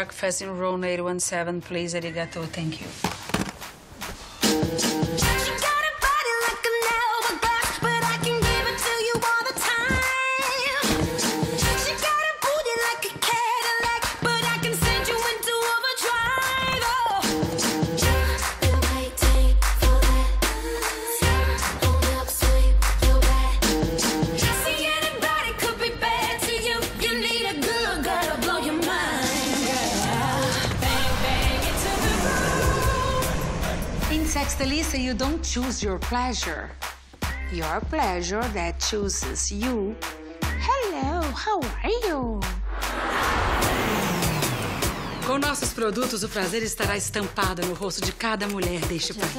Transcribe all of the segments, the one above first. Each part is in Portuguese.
breakfast in room 817, please, arigato. Thank you. Choose your pleasure. Your pleasure that chooses you. Hello, how are you? Com nossos produtos, o prazer estará estampado no rosto de cada mulher deste país.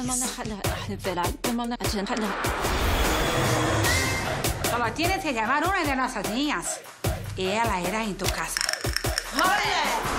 Solo tienes que llamar una de nuestras niñas. Y ella irá en tu casa. Mas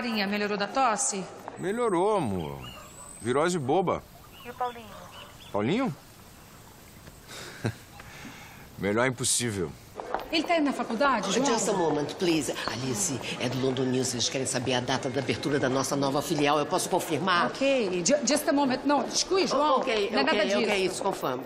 Clarinha melhorou da tosse? Melhorou, amor. Virose boba. E o Paulinho? Paulinho? Melhor impossível. Ele tá indo na faculdade, João? Just a moment, please. Alice, é do London News. Eles querem saber a data da abertura da nossa nova filial. Eu posso confirmar? Ok, ju- just a moment. Não, exclui, João. ok, não é nada ok, disso. ok, isso, confirma.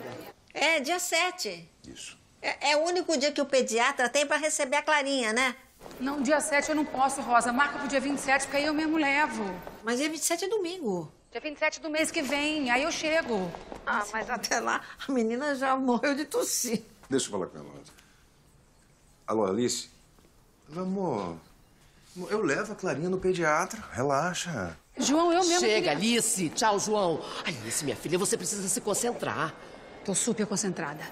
É, dia 7. Isso. É, é o único dia que o pediatra tem pra receber a Clarinha, né? Não, dia 7 eu não posso, Rosa. Marca pro dia 27, porque aí eu mesmo levo. Mas dia 27 é domingo. Dia 27 do mês que vem, aí eu chego. Ah, mas até lá a menina já morreu de tossir. Deixa eu falar com ela. Alô, Alice? Amor, eu levo a Clarinha no pediatra. Relaxa. João, eu mesmo... Chega, queria- Alice. Tchau, João. Alice, minha filha, você precisa se concentrar. Tô super concentrada.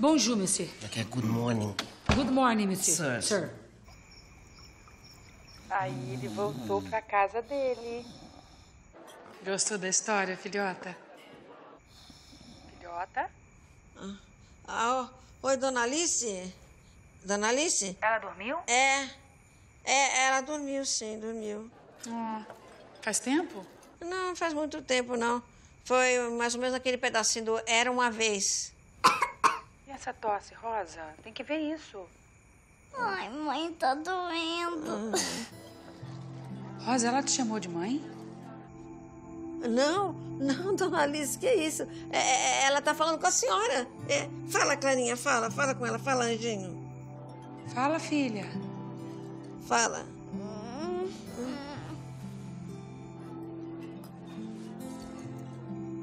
Bonjour, monsieur. É good morning. Good morning, monsieur. Sir. Aí ele voltou pra casa dele. Gostou da história, filhota? Filhota? Ah, ó. oi, dona Alice? Dona Alice? Ela dormiu? É. É, ela dormiu, sim, dormiu. Ah, faz tempo? Não, não faz muito tempo, não. Foi mais ou menos aquele pedacinho do Era Uma Vez. E essa tosse, Rosa? Tem que ver isso. Ai, mãe, tá doendo. Rosa, ela te chamou de mãe? Não, não, dona Alice, que isso? É, é, ela tá falando com a senhora. É, fala, Clarinha, fala, fala com ela, fala, Anjinho. Fala, filha. Fala.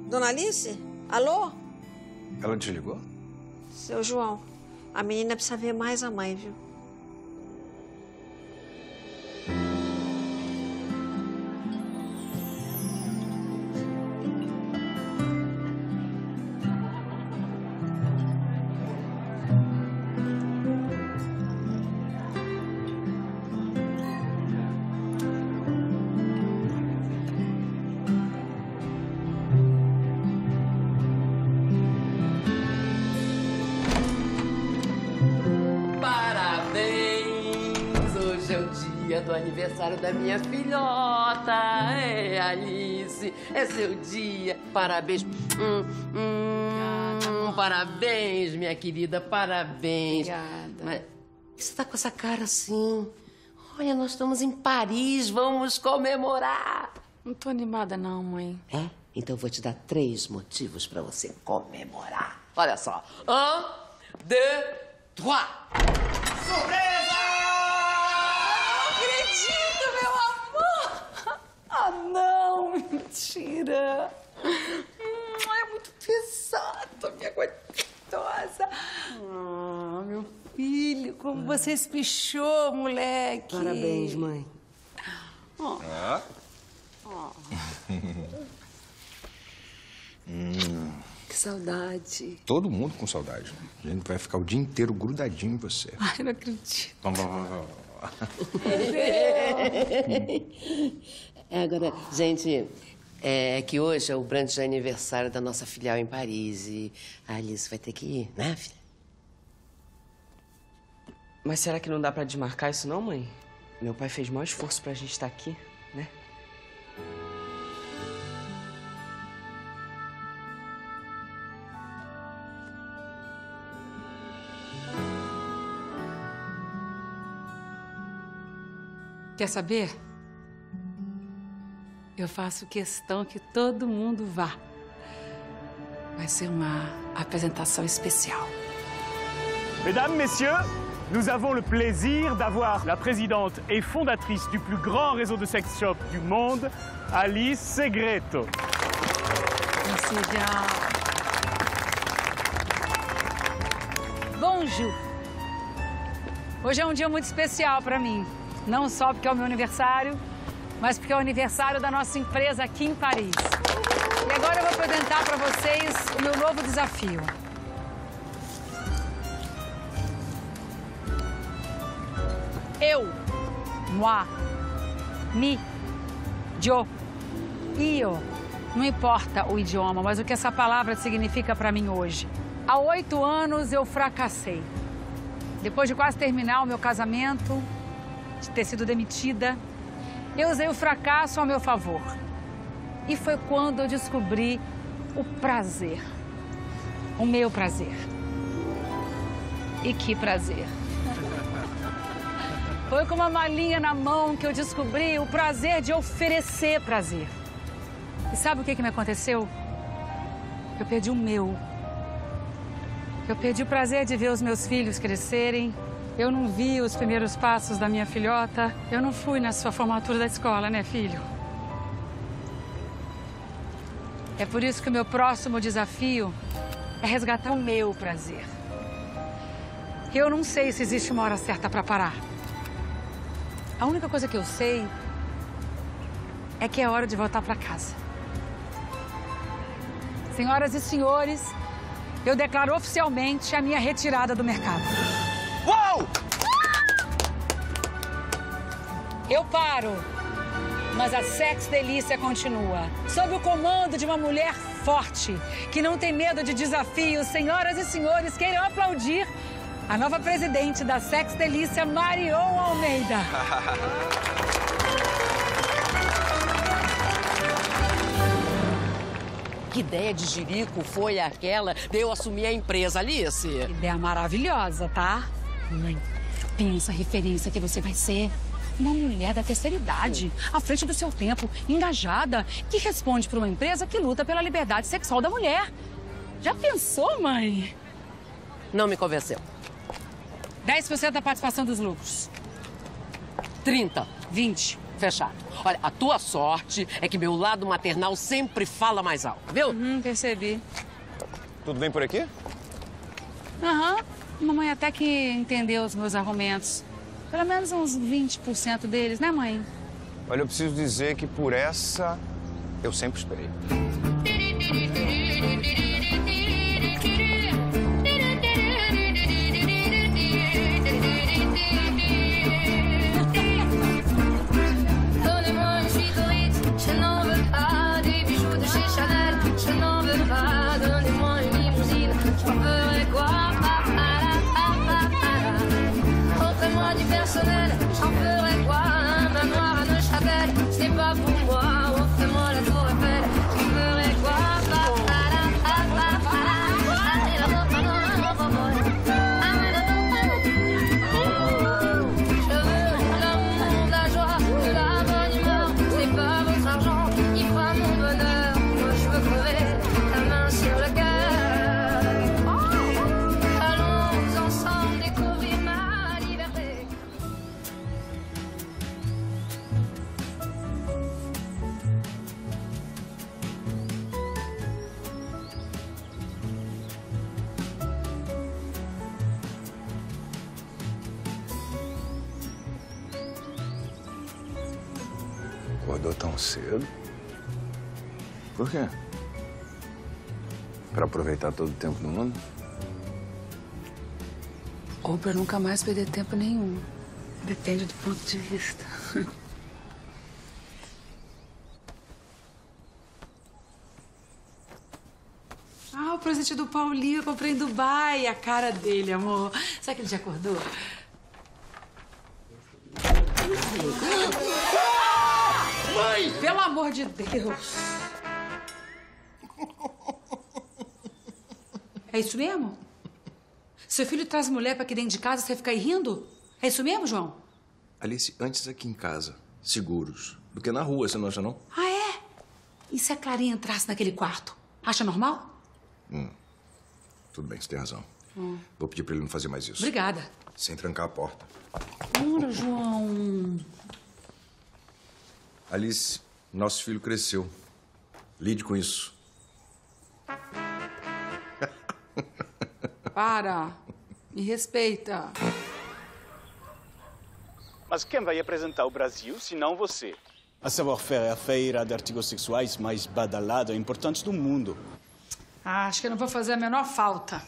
Dona Alice? Alô? Ela te ligou? Seu João, a menina precisa ver mais a mãe, viu? Da minha filhota. É, Alice, é seu dia. Parabéns. Hum, hum, parabéns, minha querida, parabéns. Obrigada. Mas você tá com essa cara assim? Olha, nós estamos em Paris, vamos comemorar. Não tô animada, não, mãe. É? Então eu vou te dar três motivos pra você comemorar. Olha só. Um, dois, trois. acredito, Ah, não! Mentira! Hum, É muito pesado, minha gostosa. Ah, meu filho, como você espichou, moleque. Parabéns, mãe. Oh. Ah. Oh. Que saudade. Todo mundo com saudade. A gente vai ficar o dia inteiro grudadinho em você. Ai, não acredito. é, agora, gente, é que hoje é o brunch de aniversário da nossa filial em Paris e a Alice vai ter que ir, né, filha? Mas será que não dá pra desmarcar isso não, mãe? Meu pai fez maior esforço pra gente estar aqui, né? Quer saber? Eu faço questão que todo mundo vá. Vai ser uma apresentação especial. Mesdames, Messieurs, nous avons le plaisir d'avoir la présidente et fondatrice du plus grand réseau de sex shop du monde, Alice Segreto. Merci bien. Bonjour. Hoje é um dia muito especial para mim. Não só porque é o meu aniversário, mas porque é o aniversário da nossa empresa aqui em Paris. E agora eu vou apresentar para vocês o meu novo desafio. Eu, moi, mi, yo, io. Não importa o idioma, mas o que essa palavra significa para mim hoje. Há oito anos eu fracassei. Depois de quase terminar o meu casamento, de ter sido demitida, eu usei o fracasso ao meu favor. E foi quando eu descobri o prazer. O meu prazer. E que prazer. Foi com uma malinha na mão que eu descobri o prazer de oferecer prazer. E sabe o que, que me aconteceu? Eu perdi o meu. Eu perdi o prazer de ver os meus filhos crescerem, eu não vi os primeiros passos da minha filhota. Eu não fui na sua formatura da escola, né, filho? É por isso que o meu próximo desafio é resgatar o meu prazer. Eu não sei se existe uma hora certa para parar. A única coisa que eu sei é que é hora de voltar para casa. Senhoras e senhores, eu declaro oficialmente a minha retirada do mercado. Uou! Eu paro, mas a sex delícia continua. Sob o comando de uma mulher forte, que não tem medo de desafios, senhoras e senhores, queiram aplaudir a nova presidente da Sex Delícia, Marion Almeida. Que ideia de jirico foi aquela de eu assumir a empresa, Alice? Ideia maravilhosa, tá? Mãe, pensa a referência que você vai ser. Uma mulher da terceira idade, à frente do seu tempo, engajada, que responde para uma empresa que luta pela liberdade sexual da mulher. Já pensou, mãe? Não me convenceu. 10% da participação dos lucros. 30. 20. Fechado. Olha, a tua sorte é que meu lado maternal sempre fala mais alto, viu? Uhum, percebi. Tudo bem por aqui? Aham. Uhum. Mamãe até que entendeu os meus argumentos. Pelo menos uns 20% deles, né, mãe? Olha, eu preciso dizer que por essa eu sempre esperei. love. Por quê? Pra aproveitar todo o tempo do mundo? Ou pra nunca mais perder tempo nenhum. Depende do ponto de vista. Ah, o presente do Paulinho eu comprei em Dubai. A cara dele, amor. Será que ele já acordou? Mãe! Pelo amor de Deus! É isso mesmo? Seu filho traz mulher pra aqui dentro de casa e você fica aí rindo? É isso mesmo, João? Alice, antes aqui em casa, seguros, do que na rua, você não acha, não? Ah, é? E se a Clarinha entrasse naquele quarto? Acha normal? Tudo bem, você tem razão. Vou pedir pra ele não fazer mais isso. Obrigada. Sem trancar a porta. Ora, João. Alice, nosso filho cresceu. Lide com isso. Para. Me respeita. Mas quem vai apresentar o Brasil se não você? A Savoir-Faire é a feira de artigos sexuais mais badalada e importante do mundo. Ah, acho que eu não vou fazer a menor falta.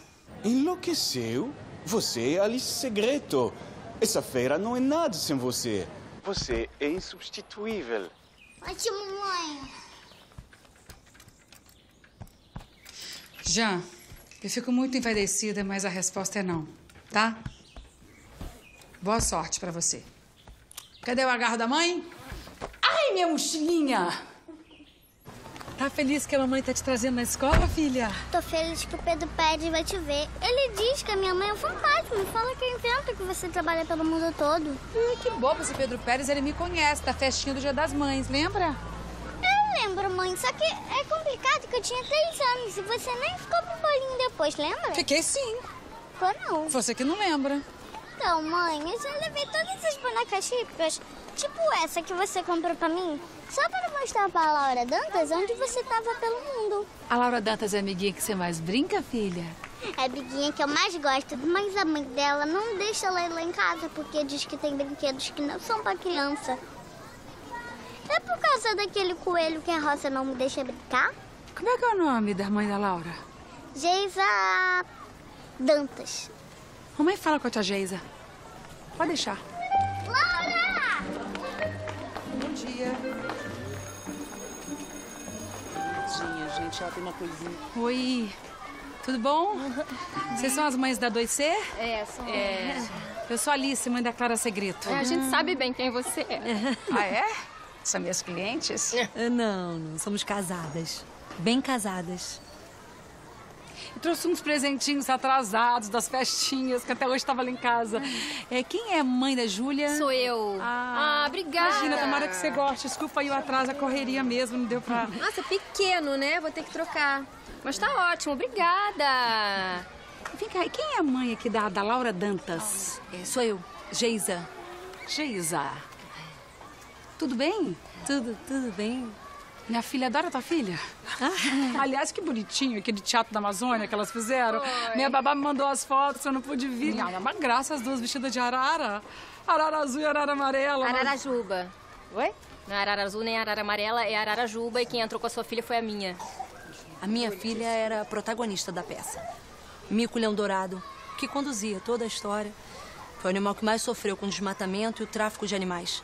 Enlouqueceu? Você é Alice Segreto. Essa feira não é nada sem você. Você é insubstituível. Ótimo, mãe. Jean, eu fico muito envaidecida, mas a resposta é não, tá? Boa sorte pra você. Cadê o agarro da mãe? Ai, minha mochilinha! Tá feliz que a mamãe tá te trazendo na escola, filha? Tô feliz que o Pedro Pérez vai te ver. Ele diz que a minha mãe é um fantasma. Fala que inventa que você trabalha pelo mundo todo. Ai, que bobo esse Pedro Pérez, ele me conhece, da festinha do Dia das Mães, lembra? Eu lembro, mãe. Só que é complicado que eu tinha três anos e você nem ficou pro bolinho depois, lembra? Fiquei sim. Ficou não. Você que não lembra. Então, mãe, eu já levei todas as bonecas típicas, tipo essa que você comprou pra mim, só para mostrar pra Laura Dantas onde você tava pelo mundo. A Laura Dantas é a amiguinha que você mais brinca, filha? É a biguinha que eu mais gosto, mas a mãe dela não deixa ela ir lá em casa porque diz que tem brinquedos que não são pra criança. É por causa daquele coelho que a Rosa não me deixa brincar? Como é que é o nome da mãe da Laura? Geisa Dantas. Mamãe fala com a tia Geisa. Pode deixar. Laura! Bom dia. Tadinha, gente, ela tem uma coisinha. Oi. Tudo bom? Vocês são as mães da 2C? É, só... Eu sou a Alice, mãe da Clara Segreto. É, a gente sabe bem quem você é. Ah, é? São minhas clientes? Não, não. Somos casadas. Bem casadas. Eu trouxe uns presentinhos atrasados das festinhas, que até hoje estava lá em casa. É, quem é a mãe da Júlia? Sou eu. Ah, Ah, obrigada. Imagina, tomara que você goste. Desculpa aí o atraso, a correria mesmo, não deu pra... Nossa, pequeno, né? Vou ter que trocar. Mas tá ótimo, obrigada. Vem cá, e quem é a mãe aqui da, da Laura Dantas? É, sou eu, Geisa. Geisa. Tudo bem? Tudo, tudo bem. Minha filha adora tua filha. Aliás, que bonitinho aquele teatro da Amazônia que elas fizeram. Minha babá me mandou as fotos, eu não pude vir. Ah, é uma graça as duas vestidas de arara. Arara azul e arara amarela. mas- Ararajuba. Oi? Não é arara azul nem arara amarela, é arara juba e quem entrou com a sua filha foi a minha. A minha filha era a protagonista da peça. Mico Leão Dourado, que conduzia toda a história. Foi o animal que mais sofreu com o desmatamento e o tráfico de animais.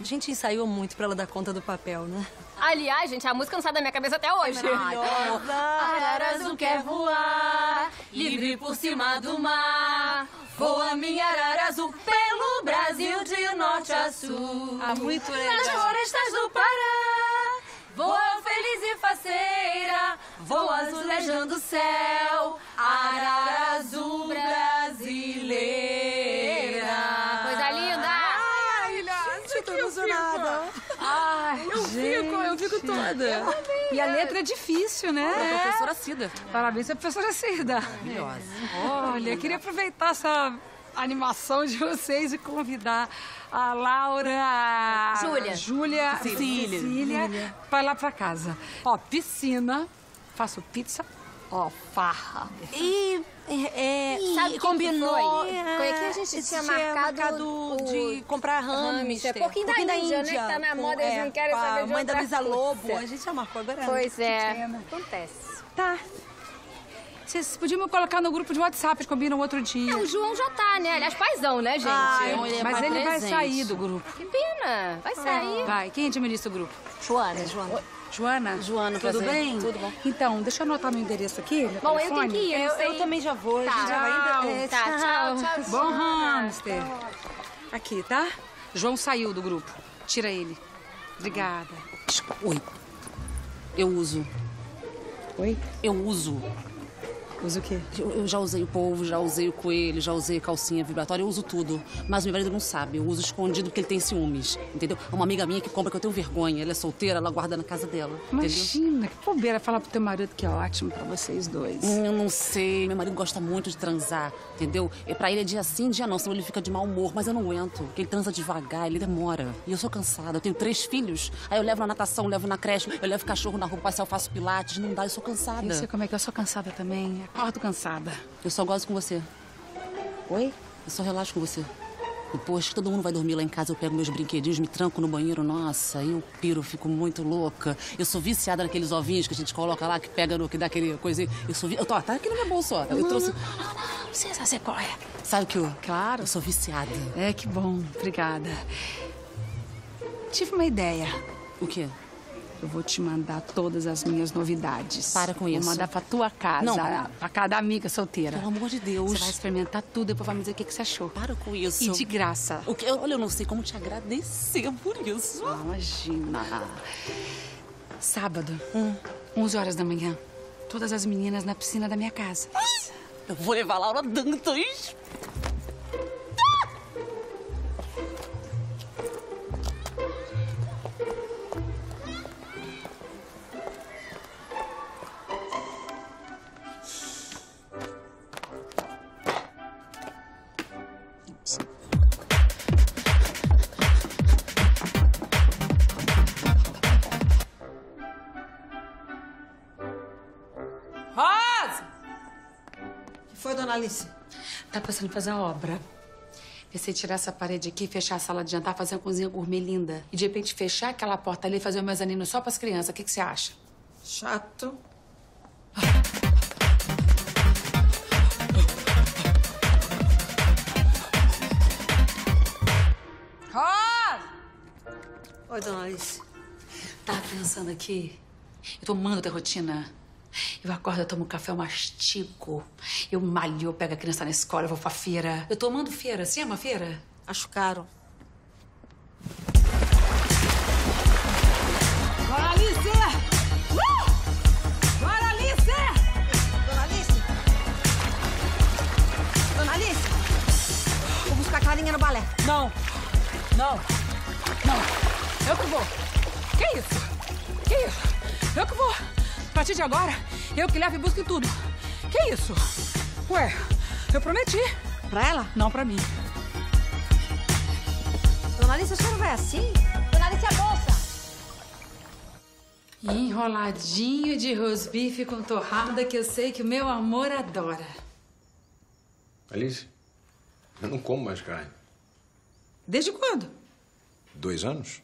A gente ensaiou muito pra ela dar conta do papel, né? Aliás, gente, a música não sai da minha cabeça até hoje. Arara azul quer voar, livre por cima do mar. Voa minha arara azul pelo Brasil de norte a sul. Ah, muito Nas legal. florestas do Pará, voa feliz e faceira, voa azulejando o céu, arara azul brasileira. Ai, eu fico, eu fico toda. E a letra é difícil, né? A professora Cida. Parabéns pra professora Cida. Maravilhosa. Olha, eu queria aproveitar essa animação de vocês e convidar a Laura, a Júlia. Júlia, Cecília. Cecília, para lá pra casa. Ó, piscina, faço pizza, Ó, farra. E, é, é, Sabe o que que combinou. é, Foi que a gente tinha marcado de o- comprar hamster. hamster. Pouquinho da Índia, né, que tá na com- moda, eles é, não querem com a saber de mãe da Luísa. Lobo. A gente já marcou agora. Pois é. Acontece. Tá. Vocês podiam me colocar no grupo de WhatsApp, combinam outro dia. É, o João já tá, né? Aliás, paizão, né, gente? Ai, mas ele vai sair do grupo. Que pena. Vai sair. Vai, quem administra o grupo? Joana, Joana. Joana? Joana, tudo prazer. bem? Tudo bom. Então, deixa eu anotar meu endereço aqui. Meu Bom, eu tenho telefone. que ir, Eu, sei. eu também já vou. Tá. A gente já vai Tchau. indo. É, Tá, tchau, tchau, Bom tchau. hamster. Aqui, tá? João saiu do grupo. Tira ele. Obrigada. Oi. Eu uso. Oi? Eu uso. Usa o quê? Eu, eu já usei o polvo, já usei o coelho, já usei calcinha vibratória, eu uso tudo. Mas meu marido não sabe, eu uso escondido porque ele tem ciúmes, entendeu? É uma amiga minha que compra que eu tenho vergonha. Ela é solteira, ela guarda na casa dela, entendeu? Imagina, que bobeira falar pro teu marido que é ótimo pra vocês dois. Hum, Eu não sei, meu marido gosta muito de transar, entendeu? E pra ele é dia sim, dia não, senão ele fica de mau humor, mas eu não aguento. Porque ele transa devagar, ele demora. E eu sou cansada, eu tenho três filhos. Aí eu levo na natação, levo na creche, eu levo cachorro na rua eu faço pilates, não dá, eu sou cansada. Eu sei como é que eu sou cansada também. Acordo cansada. Eu só gosto com você. Oi? Eu só relaxo com você. Depois que todo mundo vai dormir lá em casa, eu pego meus brinquedinhos, me tranco no banheiro. Nossa, eu piro, fico muito louca. Eu sou viciada naqueles ovinhos que a gente coloca lá, que pega no, que dá aquele coisa. Eu sou vi... eu tô, tá aqui no meu bolso, ó. Eu trouxe. Você sabe qual é? Sabe que eu. Claro. Eu sou viciada. É, que bom. Obrigada. Tive uma ideia. O quê? Eu vou te mandar todas as minhas novidades. Para com isso. Vou mandar pra tua casa. Não. Pra cada amiga solteira. Pelo amor de Deus. Você vai experimentar tudo e depois vai me dizer o que, que você achou. Para com isso. E de graça. O que? Olha, eu não sei como te agradecer por isso. Imagina. Sábado, Hum. 11 horas da manhã. Todas as meninas na piscina da minha casa. Eu vou levar a Laura Dantas. Alice? Tá pensando em fazer a obra. Pensei em tirar essa parede aqui, fechar a sala de jantar, fazer uma cozinha gourmet linda. E de repente fechar aquela porta ali e fazer o mezanino só pras crianças. O que, que você acha? Chato. Rosa! Oi, dona Alice. Tava pensando aqui. Eu tô amando a rotina. Eu acordo, eu tomo café, eu mastigo. Eu malho, eu pego a criança na escola, eu vou pra feira. Eu tô amando feira. Você ama feira? Acho caro. Alice! Uh! Dona Alice! Dona Alice? Dona Alice? Vou buscar a Clarinha no balé. Não! Não! Não! Eu que vou! Que isso? Que isso? Eu que vou! A partir de agora, eu que levo e busco em tudo. Que isso? Ué, eu prometi. Pra ela? Não pra mim. Dona Alice, a senhora vai assim? Dona Alice, a bolsa. Enroladinho de rosbife com torrada que eu sei que o meu amor adora. Alice, eu não como mais carne. Desde quando? Dois anos?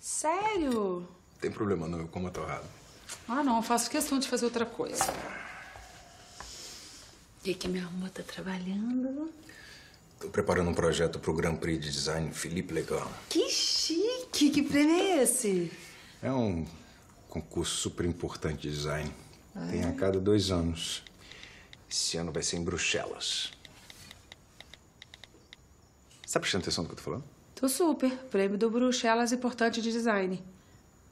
Sério? Não tem problema não, eu como a torrada. Ah, não, eu faço questão de fazer outra coisa. E que meu amor tá trabalhando? Tô preparando um projeto pro Grand Prix de Design Felipe Legal. Que chique! Que prêmio é esse? É um concurso super importante de design. Tem a cada dois anos. Esse ano vai ser em Bruxelas. Você tá prestando atenção no que eu tô falando? Tô super. Prêmio do Bruxelas importante de design.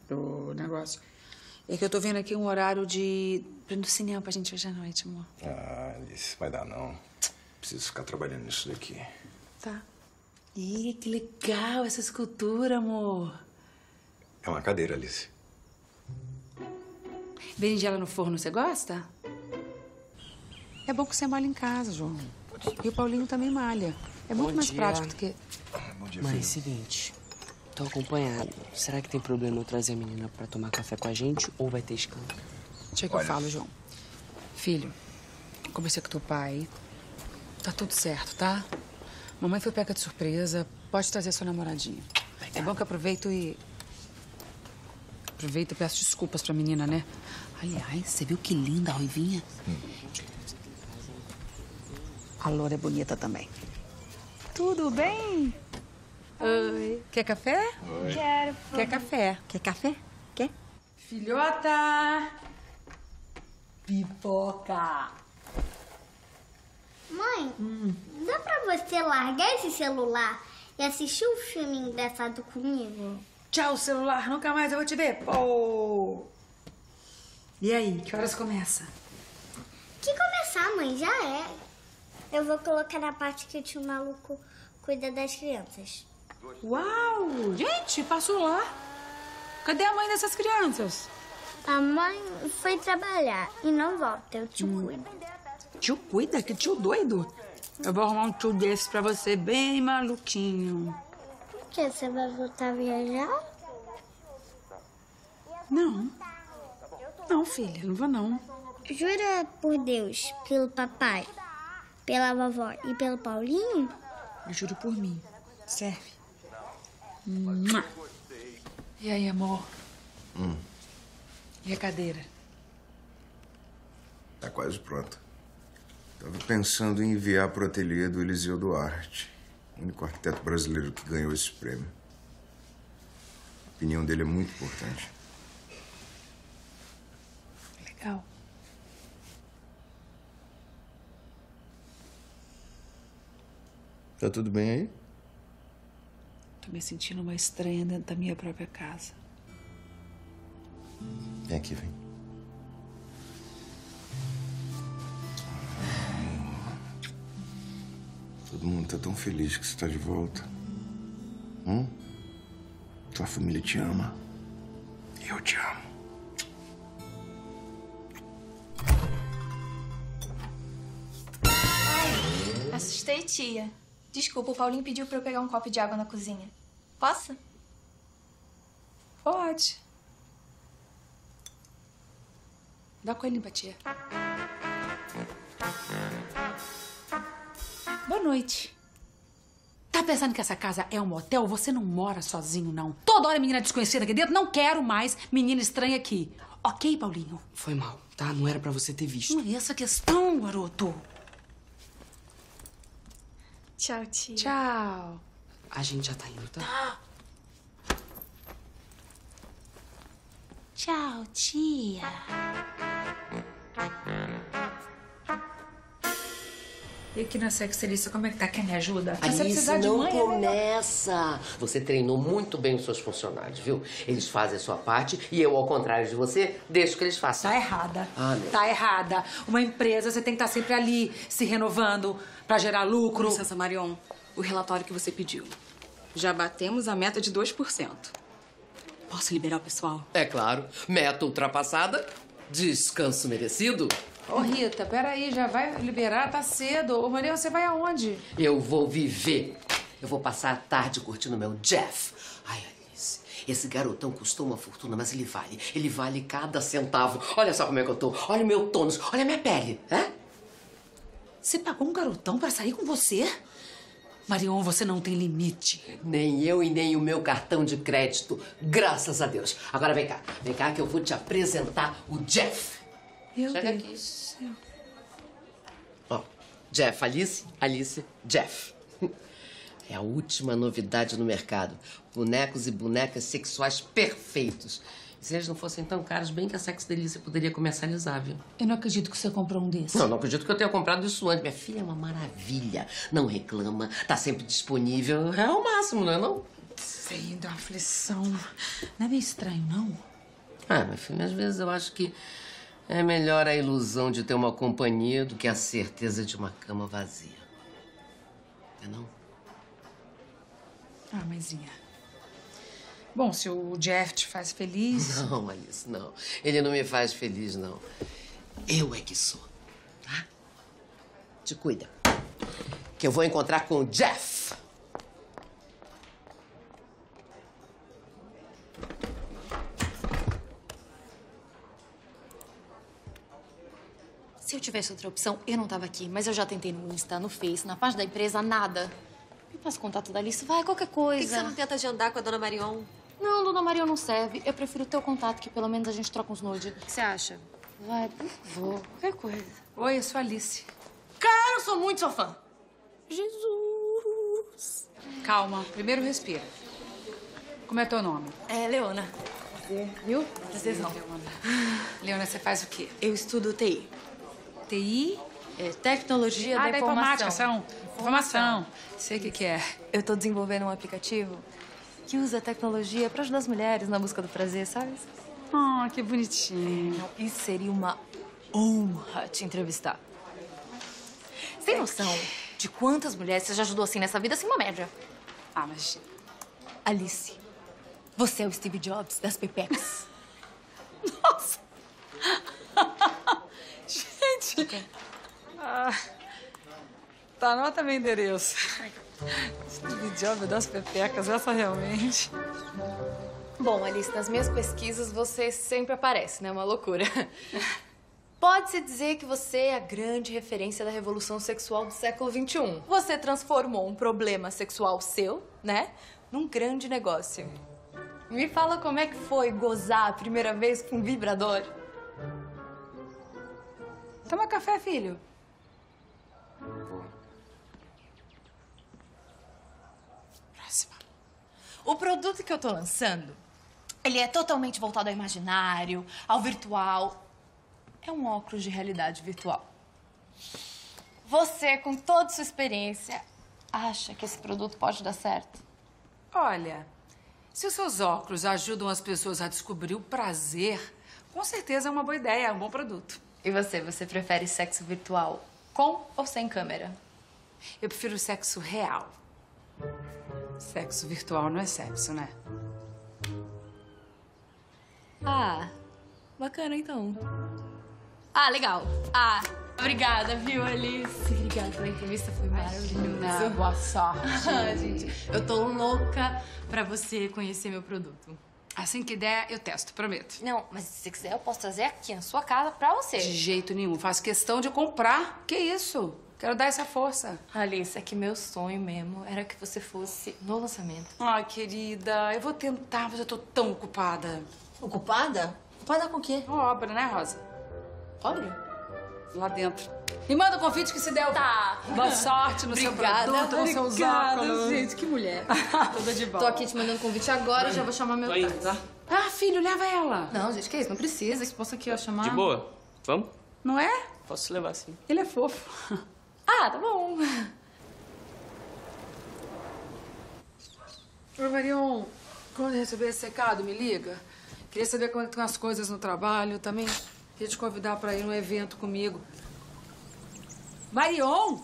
Do negócio. É que eu tô vendo aqui um horário de. do cinema pra gente hoje à noite, amor. Ah, Alice, vai dar não. Preciso ficar trabalhando nisso daqui. Tá. Ih, que legal essa escultura, amor. É uma cadeira, Alice. Berinjela no forno, você gosta? É bom que você malha em casa, João. E o Paulinho também malha. É muito Bom mais dia. prático do que. Bom dia, Mas, seguinte, tô acompanhado. Será que tem problema eu trazer a menina pra tomar café com a gente ou vai ter escândalo? Deixa que eu Olha. falo, João. Filho, conversei com teu pai. Tá tudo certo, tá? Mamãe foi pega de surpresa. Pode trazer sua namoradinha. É bom que eu aproveito e. Aproveito e peço desculpas pra menina, né? Aliás, você viu que linda a Ruivinha? A Loura é bonita também. Tudo bem? Oi. Quer café? Oi. Quero. Quer café? Quer café? Quer? Filhota! Pipoca! Mãe, dá pra você largar esse celular e assistir o filme engraçado comigo? Tchau, celular. Nunca mais eu vou te ver. Pô! E aí, que horas começa? Que começar, mãe, já é. Eu vou colocar na parte que o tio maluco cuida das crianças. Uau! Gente, passou lá. Cadê a mãe dessas crianças? A mãe foi trabalhar e não volta, o tio cuida. Tio cuida? Que tio doido? Eu vou arrumar um tio desse pra você, bem maluquinho. Por que você vai voltar a viajar? Não. Não, filha, não vou não. Jura por Deus, pelo papai, pela vovó e pelo Paulinho? Eu juro por mim. Serve. E aí, amor? Hum, E a cadeira? tá quase pronta. Tava pensando em enviar pro ateliê do Eliseu Duarte, o único arquiteto brasileiro que ganhou esse prêmio. A opinião dele é muito importante. Legal. Tá tudo bem aí? Me sentindo uma estranha dentro da minha própria casa. Vem aqui, vem. Todo mundo tá tão feliz que você tá de volta. Hum? Tua família te ama. E eu te amo. Assustei, tia. Desculpa, o Paulinho pediu pra eu pegar um copo de água na cozinha. Posso? Pode. Dá coelhinho pra tia. Boa noite. Tá pensando que essa casa é um motel? Você não mora sozinho, não. Toda hora menina desconhecida aqui dentro. Não quero mais menina estranha aqui. Ok, Paulinho? Foi mal, tá? Não era pra você ter visto. Não é essa a questão, garoto. Tchau, tia. Tchau. A gente já tá indo, tá? Tchau, tia. E aqui na sextelista, como é que tá? Quer me ajuda? Você Alice, de não mãe, é começa. Você treinou muito bem os seus funcionários, viu? Eles fazem a sua parte e eu, ao contrário de você, deixo que eles façam. Tá errada. Ah, meu. Tá errada. Uma empresa, você tem que estar sempre ali, se renovando pra gerar lucro. Com licença, Marion. O relatório que você pediu. Já batemos a meta de 2%. Posso liberar o pessoal? É claro. Meta ultrapassada, descanso merecido. Ô, Rita, peraí, já vai liberar? Tá cedo. Ô, Maria, você vai aonde? Eu vou viver. Eu vou passar a tarde curtindo meu Jeff. Ai, Alice, esse garotão custou uma fortuna, mas ele vale. Ele vale cada centavo. Olha só como é que eu tô. Olha o meu tônus. Olha a minha pele. Hã? Você pagou um garotão pra sair com você? Marion, você não tem limite. Nem eu e nem o meu cartão de crédito. Graças a Deus. Agora vem cá. Vem cá que eu vou te apresentar o Jeff. Meu Chega Deus aqui. Jeff, Alice, Alice, Jeff. É a última novidade no mercado. Bonecos e bonecas sexuais perfeitos. E se eles não fossem tão caros, bem que a Sex Delícia poderia comercializar, viu? Eu não acredito que você comprou um desses. Não, não acredito que eu tenha comprado isso antes. Minha filha é uma maravilha. Não reclama, tá sempre disponível. É o máximo, não é não? Sei, dá uma aflição. Não é meio estranho, não? Ah, minha filha, às vezes eu acho que é melhor a ilusão de ter uma companhia do que a certeza de uma cama vazia. É não? Ah, maisinha. Bom, se o Jeff te faz feliz... Não, Alice, não. Ele não me faz feliz, não. Eu é que sou, tá? Te cuida. Que eu vou encontrar com o Jeff. Se eu tivesse outra opção, eu não tava aqui. Mas eu já tentei no Insta, no Face, na página da empresa, nada. Me passa o contato da Alice, vai, qualquer Por que, coisa. que você não tenta agendar com a dona Marion? Não, dona Maria não serve. Eu prefiro o teu contato, que pelo menos a gente troca uns nude. O que você acha? Vai, por favor, qualquer coisa. Oi, eu sou a Alice. Cara, eu sou muito sua fã. Jesus. Calma, primeiro respira. Como é teu nome? É, Leona. Viu? Prazerzão. Leona, você faz o quê? Eu estudo TI. TI? É Tecnologia Ah, da, da informática, são. Informação. Sei o que, que é. Eu tô desenvolvendo um aplicativo que usa tecnologia pra ajudar as mulheres na busca do prazer, sabe? Ah, que bonitinho. Isso seria uma honra te entrevistar. Você tem noção de quantas mulheres você já ajudou assim nessa vida, assim, uma média? Ah, mas... Alice, você é o Steve Jobs das Pepex. Nossa! Gente! Ah, tá, anota meu endereço. Steve Jobs das pepecas, essa realmente. Bom, Alice, nas minhas pesquisas você sempre aparece, né? Uma loucura. Pode-se dizer que você é a grande referência da revolução sexual do século XXI. Você transformou um problema sexual seu, né, num grande negócio. Me fala como é que foi gozar a primeira vez com um vibrador? Toma café, filho. Próxima. O produto que eu tô lançando, ele é totalmente voltado ao imaginário, ao virtual. É um óculos de realidade virtual. Você, com toda sua experiência, acha que esse produto pode dar certo? Olha, se os seus óculos ajudam as pessoas a descobrir o prazer, com certeza é uma boa ideia, é um bom produto. E você, você prefere sexo virtual com ou sem câmera? Eu prefiro sexo real. Sexo virtual não é sexo, né? Ah, bacana então. Ah, legal. Ah, obrigada, viu, Alice? Obrigada pela entrevista, foi maravilhoso. boa sorte. Ah, gente, eu tô louca pra você conhecer meu produto. Assim que der, eu testo, prometo. Não, mas se você quiser, eu posso trazer aqui na sua casa pra você. De jeito nenhum. Faço questão de comprar. Que isso? Quero dar essa força. Alice, é que meu sonho mesmo era que você fosse no lançamento. Ai, querida, eu vou tentar, mas eu tô tão ocupada. Ocupada? Ocupada com o quê? Obra, né, Rosa? Obra? Lá dentro. Me manda o convite que se der. Tá. Boa sorte no Obrigada, seu produto, nos seus obrigada, óculos. gente, que mulher. Tudo de bom. Tô aqui te mandando convite agora, já vou chamar meu táxi. tá? Ah, filho, leva ela. Não, gente, que isso? Não precisa. Que posso aqui, ó, chamar. De boa? Vamos? Não é? Posso levar sim. Ele é fofo. Ah, tá bom. Ô, Marion, quando receber esse recado, me liga. Queria saber como é estão as coisas no trabalho também. Queria te convidar para ir num evento comigo. Marion!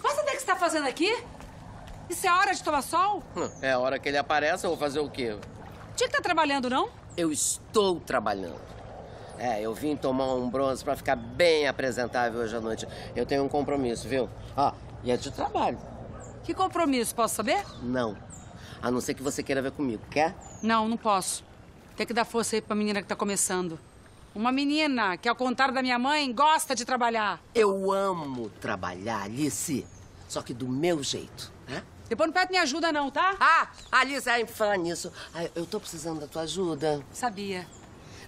Quanto é que você tá fazendo aqui? Isso é hora de tomar sol? É a hora que ele aparece, eu vou fazer o quê? Tinha que tá trabalhando, não? Eu estou trabalhando. É, eu vim tomar um bronze pra ficar bem apresentável hoje à noite. Eu tenho um compromisso, viu? Ó, e é de trabalho. Que compromisso, posso saber? Não. A não ser que você queira ver comigo, quer? Não, não posso. Tem que dar força aí pra menina que tá começando. Uma menina que, ao contrário da minha mãe, gosta de trabalhar. Eu amo trabalhar, Alice. Só que do meu jeito, né? Depois não pede minha ajuda, não, tá? Ah, Alice, ai, falar nisso. Ai, eu tô precisando da tua ajuda. Sabia.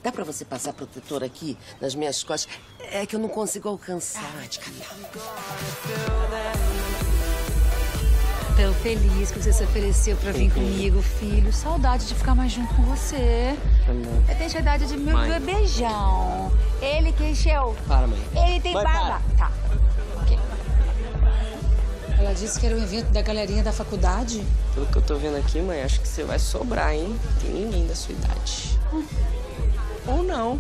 Dá pra você passar protetor aqui nas minhas costas? É que eu não consigo alcançar. Tão feliz que você se ofereceu pra vir comigo, filho. Saudade de ficar mais junto com você. Eu tenho saudade de meu Mãe. bebejão. Ele que encheu. Para, mãe. Ele tem Mãe, barba. Tá. Ok. Ela disse que era um evento da galerinha da faculdade. Pelo que eu tô vendo aqui, mãe, acho que você vai sobrar, hein? Tem ninguém da sua idade. Ou não.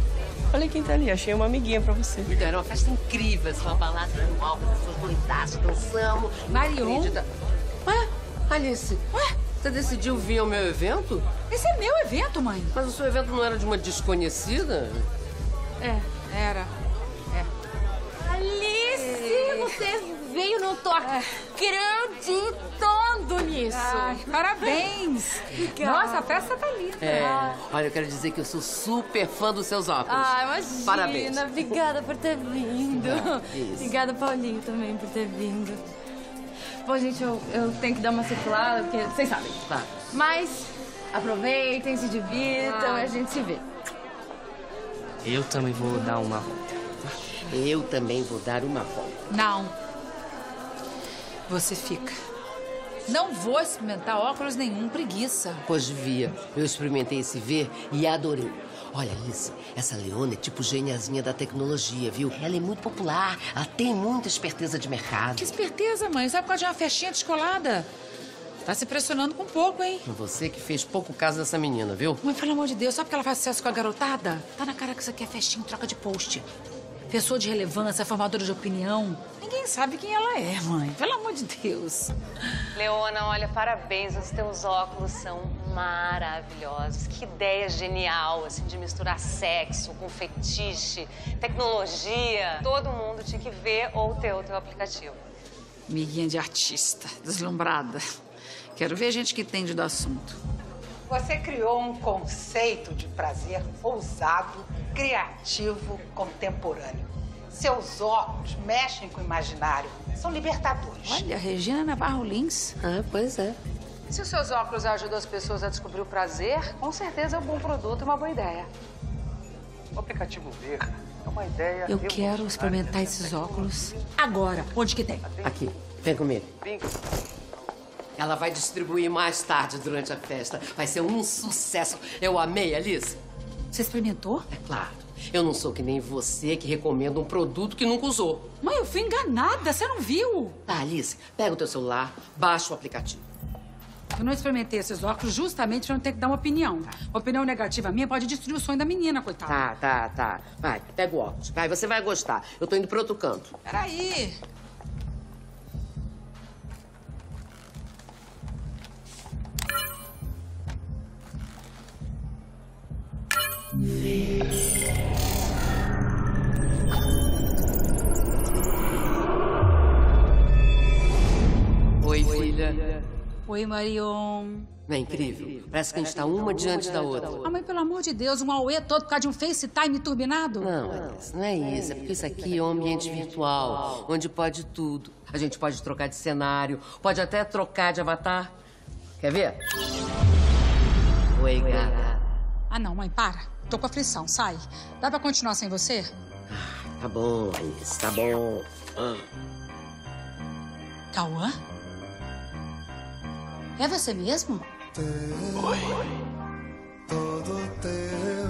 Olha quem tá ali, achei uma amiguinha pra você. Então, era uma festa incrível, essa uma balada com pessoas doidaças, dançamos. Marion? Acredita? Ué, Alice, ué, você decidiu vir ao meu evento? Esse é meu evento, mãe. Mas o seu evento não era de uma desconhecida? É, era. É. Alice, você veio, não tô acreditando nisso. Ai, parabéns. Nossa, a festa tá linda. É, olha, eu quero dizer que eu sou super fã dos seus óculos. Ah, imagina. Parabéns. Obrigada por ter vindo. isso. Obrigada, Paulinho, também por ter vindo. Bom, gente, eu, eu tenho que dar uma circulada, porque vocês sabem. Tá. Mas aproveitem, se divirtam Ah. e a gente se vê. Eu também vou dar uma volta. Eu também vou dar uma volta. Não. Você fica. Não vou experimentar óculos nenhum, preguiça. Pois devia. Eu experimentei esse ver e adorei. Olha, Alice, essa Leona é tipo geniazinha da tecnologia, viu? Ela é muito popular, ela tem muita esperteza de mercado. Que esperteza, mãe. Sabe por causa de uma festinha descolada? Tá se pressionando com pouco, hein? Você que fez pouco caso dessa menina, viu? Mãe, pelo amor de Deus, sabe porque ela faz sucesso com a garotada? Tá na cara que isso aqui é festinha em troca de post. Pessoa de relevância, formadora de opinião. Ninguém sabe quem ela é, mãe. Pelo amor de Deus. Leona, olha, parabéns. Os teus óculos são maravilhosos. Que ideia genial, assim, de misturar sexo com fetiche, tecnologia. Todo mundo tinha que ver ou ter o teu aplicativo. Miguinha de artista, deslumbrada. Quero ver gente que entende do assunto. Você criou um conceito de prazer ousado, criativo, contemporâneo. Seus óculos mexem com o imaginário, são libertadores. Olha, Regina Navarro Lins. Ah, pois é. Se os seus óculos ajudam as pessoas a descobrir o prazer, com certeza é um bom produto e uma boa ideia. O aplicativo Ver é uma ideia. Eu quero experimentar esses óculos agora. Onde que tem? Aqui, vem comigo. Ela vai distribuir mais tarde durante a festa. Vai ser um sucesso. Eu amei, Alice. Você experimentou? É claro. Eu não sou que nem você que recomenda um produto que nunca usou. Mãe, eu fui enganada. Você não viu? Tá, Alice, pega o teu celular, baixa o aplicativo. Eu não experimentei esses óculos justamente pra não ter que dar uma opinião. Opinião negativa minha pode destruir o sonho da menina, coitada. Tá, tá, tá. Vai, pega o óculos. Vai, você vai gostar. Eu tô indo pro outro canto. Peraí. Oi, filha. Oi, Marion. É incrível? Parece que a gente tá uma diante da outra. Ah, mãe, pelo amor de Deus, um auê todo por causa de um FaceTime turbinado? Não, Alice, não é isso. É porque isso aqui é um ambiente virtual, onde pode tudo. A gente pode trocar de cenário, pode até trocar de avatar. Quer ver? Oi, gata. Ah, não, mãe, para. Tô com aflição, sai. Dá pra continuar sem você? Tá bom, Alice, tá bom. Ah. Cauã? É você mesmo? Oi. Todo teu.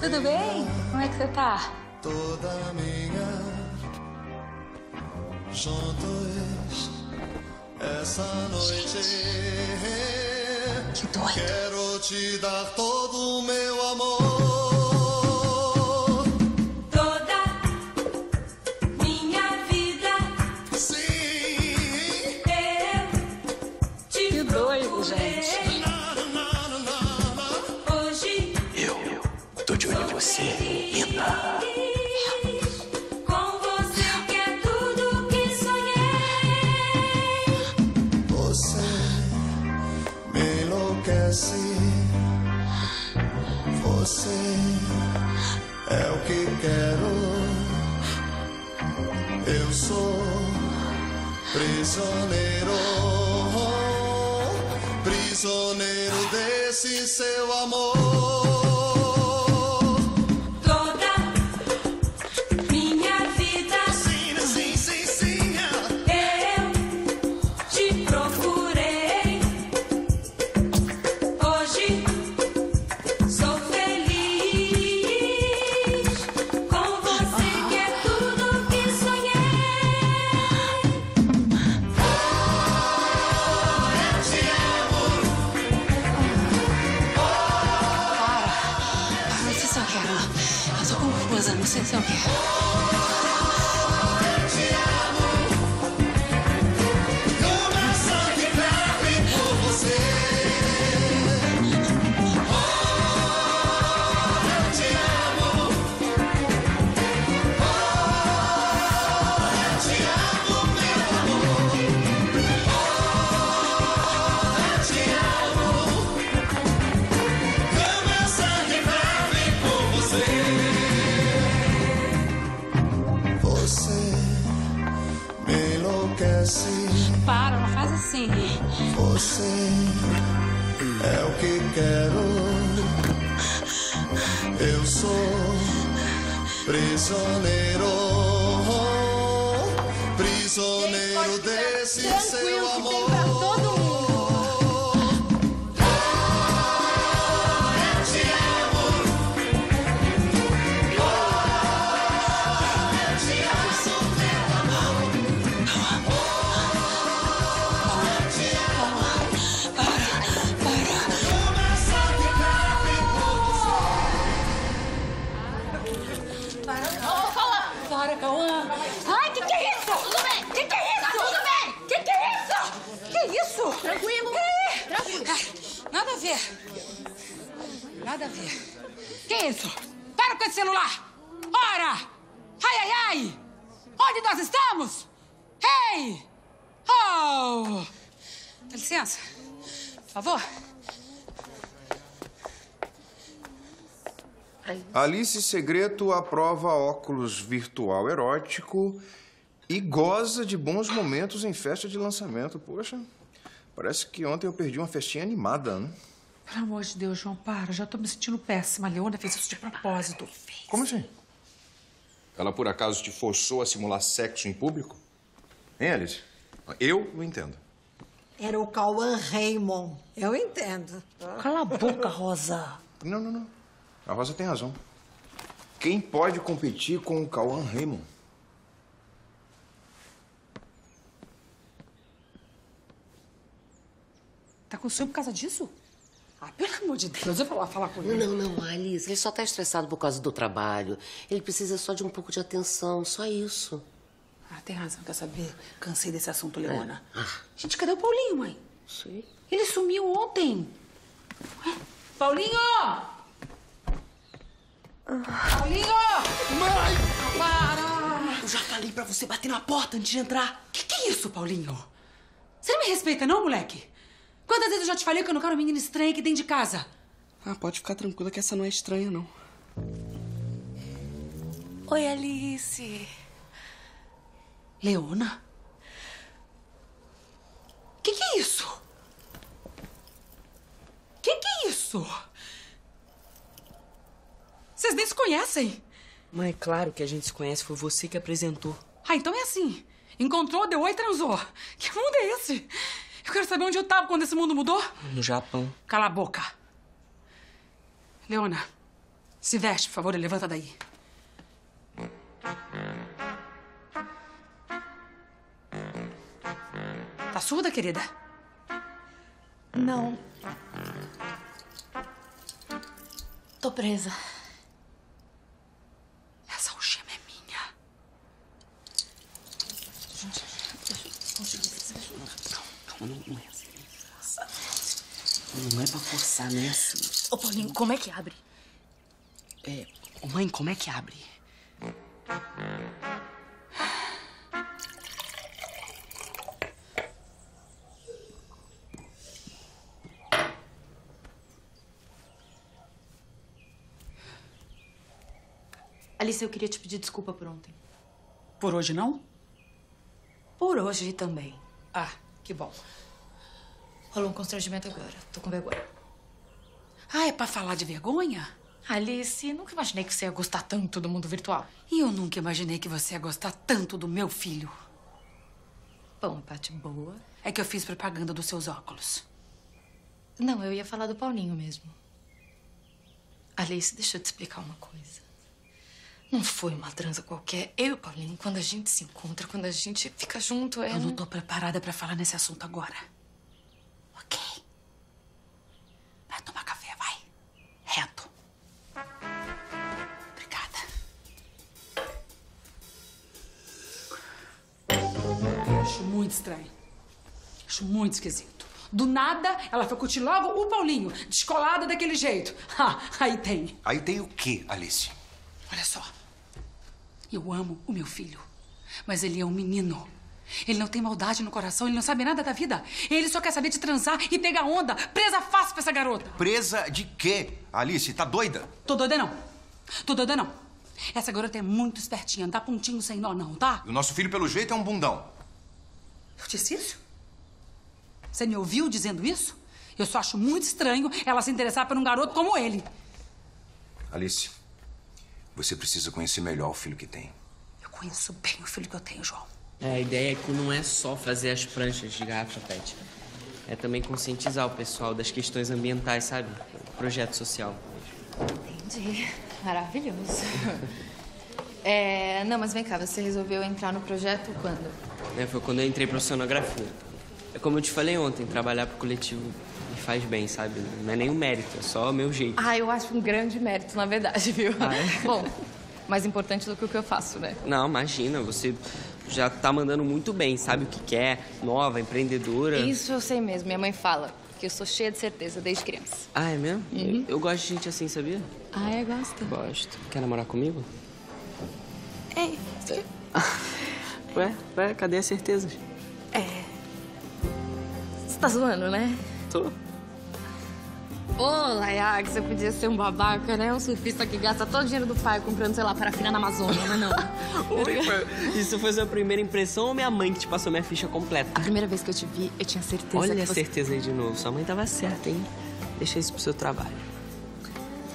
Tudo bem? Como é que você tá? Toda minha. Juntos. Essa noite. Que doido. Te dar todo o meu amor. Prisioneiro. Prisioneiro desse seu amor. Prisioneiro. Prisioneiro desse seu Alice Segreto aprova óculos virtual erótico e goza de bons momentos em festa de lançamento. Poxa, parece que ontem eu perdi uma festinha animada, né? Pelo amor de Deus, João, para. Já tô me sentindo péssima. A Leona fez isso de propósito. Como assim? Ela por acaso te forçou a simular sexo em público? Hein, Alice? Eu não entendo. Era o Cauã Raymond. Eu entendo. Cala a boca, Rosa. Não, não, não. A Rosa tem razão. Quem pode competir com o Cauã Raymond? Tá com ciúme por causa disso? Ah, pelo amor de Deus, eu vou lá falar com ele. Não, não, Alice, ele só tá estressado por causa do trabalho. Ele precisa só de um pouco de atenção, só isso. Ah, tem razão, quer saber? Cansei desse assunto, Leona. Ah, Gente, cadê o Paulinho, mãe? Sei. Ele sumiu ontem. Ué, Paulinho! Paulinho! Mãe! Para! Eu já falei pra você bater na porta antes de entrar. Que que é isso, Paulinho? Você não me respeita, não, moleque? Quantas vezes eu já te falei que eu não quero um menino estranho aqui dentro de casa? Ah, pode ficar tranquila que essa não é estranha, não. Oi, Alice. Leona? Que que é isso? Que que é isso? Vocês nem se conhecem. Mas é claro que a gente se conhece, foi você que apresentou. Ah, então é assim. Encontrou, deu oi e transou. Que mundo é esse? Eu quero saber onde eu tava quando esse mundo mudou. No Japão. Cala a boca. Leona, se veste, por favor, e levanta daí. Tá surda, querida? Não. Tô presa. Essa algema é minha. Calma, não, não é assim. Não é pra forçar, não é assim. Ô, Paulinho, como é que abre? É. Ô, mãe, como é que abre? Alice, eu queria te pedir desculpa por ontem. Por hoje não? Por hoje também. Ah, que bom. Rolou um constrangimento agora. Tô com vergonha. Ah, é pra falar de vergonha? Alice, nunca imaginei que você ia gostar tanto do mundo virtual. E eu nunca imaginei que você ia gostar tanto do meu filho. Bom, parte boa. É que eu fiz propaganda dos seus óculos. Não, eu ia falar do Paulinho mesmo. Alice, deixa eu te explicar uma coisa. Não foi uma transa qualquer. Eu e o Paulinho, quando a gente se encontra, quando a gente fica junto, é. Eu não tô preparada pra falar nesse assunto agora. Ok? Vai tomar café, vai. Reto. Obrigada. Acho muito estranho. Acho muito esquisito. Do nada, ela foi curtir logo o Paulinho, descolada daquele jeito. Ah, aí tem. Aí tem o quê, Alice? Olha só. Eu amo o meu filho. Mas ele é um menino. Ele não tem maldade no coração, ele não sabe nada da vida. Ele só quer saber de transar e pegar onda. Presa fácil pra essa garota. Presa de quê? Alice, tá doida? Tô doida não. Tô doida não. Essa garota é muito espertinha, não dá pontinho sem nó não, tá? O nosso filho, pelo jeito, é um bundão. Eu disse isso? Você me ouviu dizendo isso? Eu só acho muito estranho ela se interessar por um garoto como ele. Alice, você precisa conhecer melhor o filho que tem. Eu conheço bem o filho que eu tenho, João. É, a ideia é que não é só fazer as pranchas de garrafa PET. É também conscientizar o pessoal das questões ambientais, sabe? Projeto social. Entendi. Maravilhoso. É, não, mas vem cá, você resolveu entrar no projeto quando? É, foi quando eu entrei pra oceanografia. É como eu te falei ontem, trabalhar pro coletivo me faz bem, sabe? Não é nenhum mérito, é só o meu jeito. Ah, eu acho um grande mérito, na verdade, viu? Ah, é? Bom, mais importante do que o que eu faço, né? Não, imagina, você já tá mandando muito bem, sabe o que quer, nova, empreendedora. Isso eu sei mesmo, minha mãe fala. Que eu sou cheia de certeza desde criança. Ah, é mesmo? Uhum. Eu gosto de gente assim, sabia? Ah, é? Gosta? Gosto. Quer namorar comigo? Ei, Ué, ué, cadê as certezas? É. Você tá zoando, né? Tô. Ô, Layak, você podia ser um babaca, né? Um surfista que gasta todo o dinheiro do pai comprando, sei lá, parafina na Amazônia, mas não. Oi, foi- isso foi sua primeira impressão ou minha mãe que te passou minha ficha completa? A primeira vez que eu te vi, eu tinha certeza Olha que a você... certeza aí de novo. Sua mãe tava certa, hein? Deixa isso pro seu trabalho.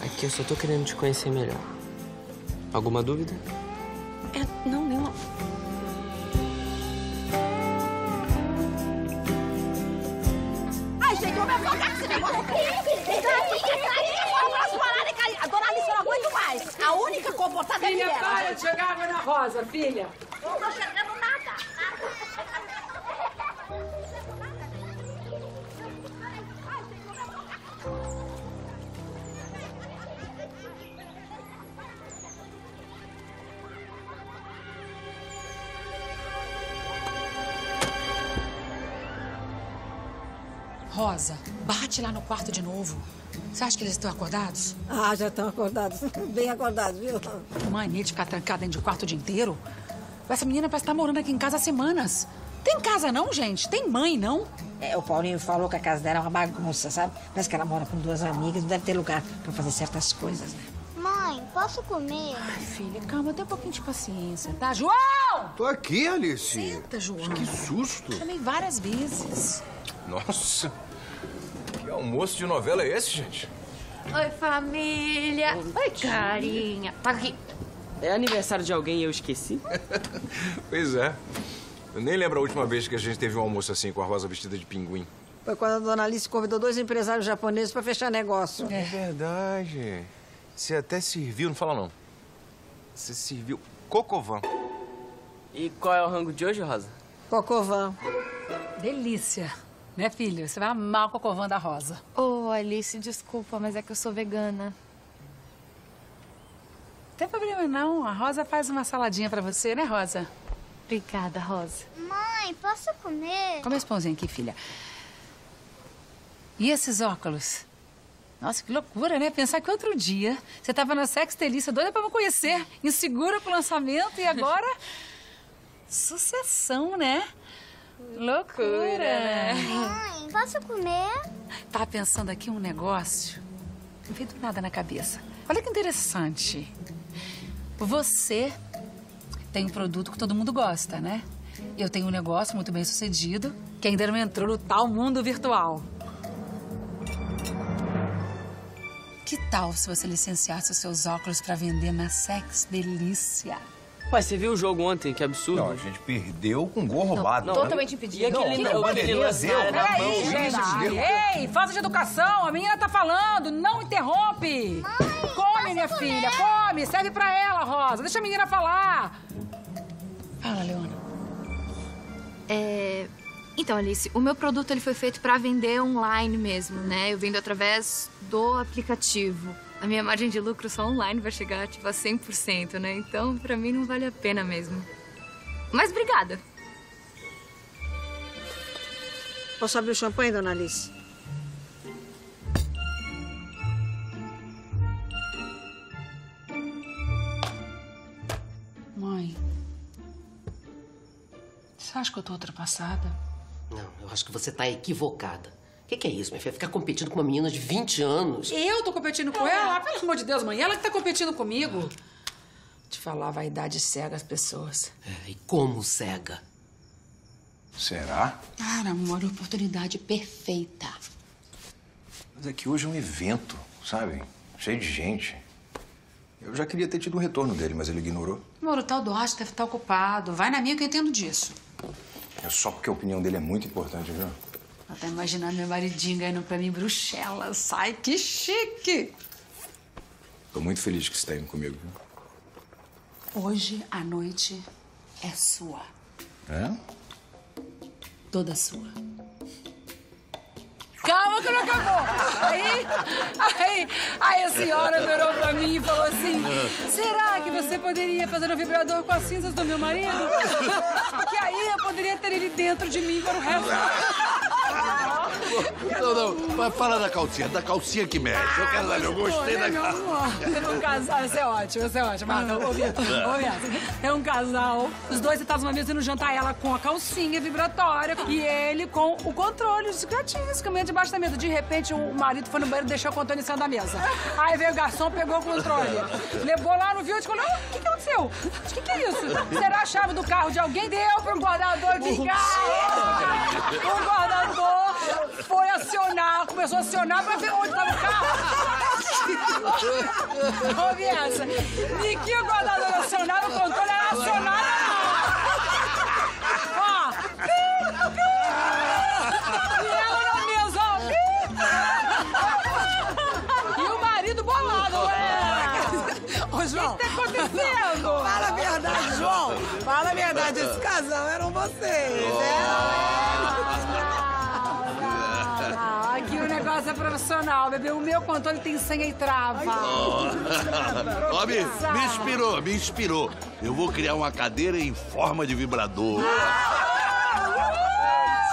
Aqui eu só tô querendo te conhecer melhor. Alguma dúvida? É, não, nenhuma. Ai, gente, eu vou me afogar com esse negócio aqui. A dona Mais. A única comportada é Filha, ela. para de jogar água na rosa, filha. Não tô chegando nada. Rosa, bate lá no quarto de novo. Você acha que eles estão acordados? Ah, já estão acordados. Bem acordados, viu? Mania de ficar trancada dentro de quarto o dia inteiro. Essa menina parece estar morando aqui em casa há semanas. Tem casa não, gente? Tem mãe, não? É, o Paulinho falou que a casa dela é uma bagunça, sabe? Parece que ela mora com duas amigas, não deve ter lugar pra fazer certas coisas, né? Mãe, posso comer? Ai, filha, calma, tem um pouquinho de paciência, tá? João! Tô aqui, Alice. Senta, João. Que susto. Chamei várias vezes. Nossa. Que almoço de novela é esse, gente? Oi, família. Oi, carinha. Tá aqui. É aniversário de alguém e eu esqueci? Pois é. Eu nem lembro a última vez que a gente teve um almoço assim com a Rosa vestida de pinguim. Foi quando a dona Alice convidou dois empresários japoneses pra fechar negócio. É verdade. Você até serviu, não fala não. Você serviu cocovan. E qual é o rango de hoje, Rosa? Cocovan. Delícia. Né, filho? Você vai amar o cocovã da Rosa. Ô, Alice, desculpa, mas é que eu sou vegana. Não tem problema não. A Rosa faz uma saladinha pra você, né, Rosa? Obrigada, Rosa. Mãe, posso comer? Come esse pãozinho aqui, filha. E esses óculos? Nossa, que loucura, né? Pensar que outro dia você tava na Sex Delícia, doida pra me conhecer, insegura pro lançamento e agora... Sucessão, né? Loucura, né? Mãe, posso comer? Tava pensando aqui um negócio. Não veio do nada na cabeça. Olha que interessante. Você tem um produto que todo mundo gosta, né? Eu tenho um negócio muito bem sucedido que ainda não entrou no tal mundo virtual. Que tal se você licenciasse os seus óculos para vender na Sex Delícia? Ué, você viu o jogo ontem? Que absurdo. Não, a gente perdeu com gol roubado. Não, Totalmente impedido. E aquele, Não, o bandeirinha aquele deu, na mão, gente. Ei, falta de educação! A menina tá falando! Não interrompe! come, minha filha, come! Serve pra ela, Rosa! Deixa a menina falar! Fala, Leona. É... Então, Alice, o meu produto ele foi feito para vender online mesmo, né? Eu vendo através do aplicativo. A minha margem de lucro só online vai chegar tipo a 100%, né? Então, para mim não vale a pena mesmo. Mas obrigada. Posso abrir o champanhe, dona Alice? Mãe, você acha que eu tô ultrapassada? Não, eu acho que você tá equivocada. O que, que é isso, minha filha? Ficar competindo com uma menina de 20 anos. Eu tô competindo com ela? Pelo amor de Deus, mãe. Ela que tá competindo comigo. Te falar, a vaidade cega as pessoas. É, e como cega? Será? Cara, amor, oportunidade perfeita. Mas é que hoje é um evento, sabe? Cheio de gente. Eu já queria ter tido um retorno dele, mas ele ignorou. Amor, o tal do Rocha deve estar ocupado. Vai na minha que eu entendo disso. É só porque a opinião dele é muito importante, viu? Até imaginar meu maridinho ganhando pra mim Bruxelas. Sai, que chique! Tô muito feliz que você tá indo comigo? Hoje a noite é sua. É? Toda sua. Calma que não acabou. Aí, aí, aí a senhora virou pra mim e falou assim: será que você poderia fazer um vibrador com as cinzas do meu marido? Que aí eu poderia ter ele dentro de mim para o resto. Não, não, mas fala da calcinha, da calcinha que mexe. Eu quero saber, eu gostei da calcinha. É um casal, isso é ótimo, isso é ótimo. Marta, ô, Vitor, ô, Vitor, É um casal, os dois sentados numa mesa indo jantar, ela com a calcinha vibratória e ele com o controle discretíssimo, comendo debaixo da mesa. De repente, o marido foi no banheiro e deixou o controle em cima da mesa. Aí veio o garçom, pegou o controle, levou lá no viu e falou, o que, que aconteceu? O que, que é isso? Será a chave do carro de alguém? Deu pro guardador de carro! O guardador foi acionar, começou a acionar pra ver onde estava o carro. Ô, Viessa, e que o guardador acionava, o controle era acionado. Ó, e ela na mesa, ó. E o marido bolado, ué. Ô, João. O que tá acontecendo? Fala a verdade, João. Fala a verdade, esse casal eram vocês. Ah, negócio é profissional, bebê. O meu controle tem senha e trava. Ó, me, me inspirou, me inspirou. Eu vou criar uma cadeira em forma de vibrador.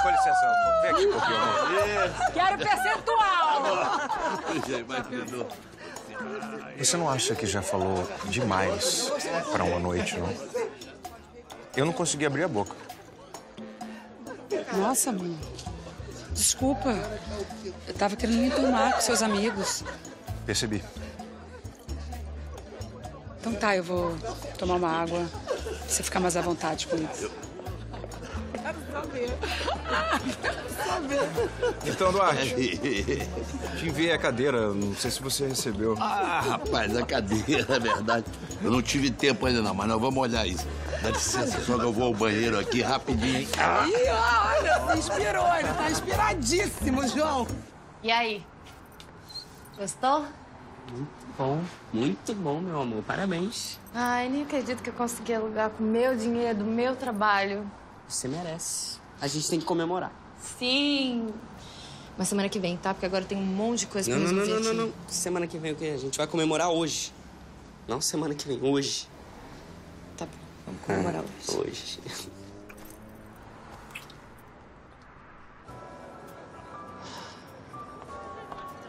Com licença, vem aqui um pouquinho. Quero percentual. Já imaginou? Você não acha que já falou demais pra uma noite, não? Eu não consegui abrir a boca. Nossa, mãe. Desculpa. Eu tava querendo me enturmar com seus amigos. Percebi. Então tá, eu vou tomar uma água. Você ficar mais à vontade comigo. Quero saber. Quero saber. Então, Duarte, te enviei a cadeira. Não sei se você recebeu. Ah, rapaz, a cadeira, é verdade. Eu não tive tempo ainda não, mas nós vamos olhar isso. Dá licença, só que eu vou ao banheiro aqui rapidinho? Ih, olha, se inspirou. Ele tá inspiradíssimo, João. E aí? Gostou? Bom, muito bom, meu amor. Parabéns. Ai, nem acredito que eu consegui alugar com meu dinheiro, do meu trabalho. Você merece. A gente tem que comemorar. Sim. Mas semana que vem, tá? Porque agora tem um monte de coisa Não, pra não, não, resolver não, não, aqui. não. Semana que vem o quê? A gente vai comemorar hoje. Não semana que vem, hoje. Tá bom, vamos comemorar hoje. Hoje.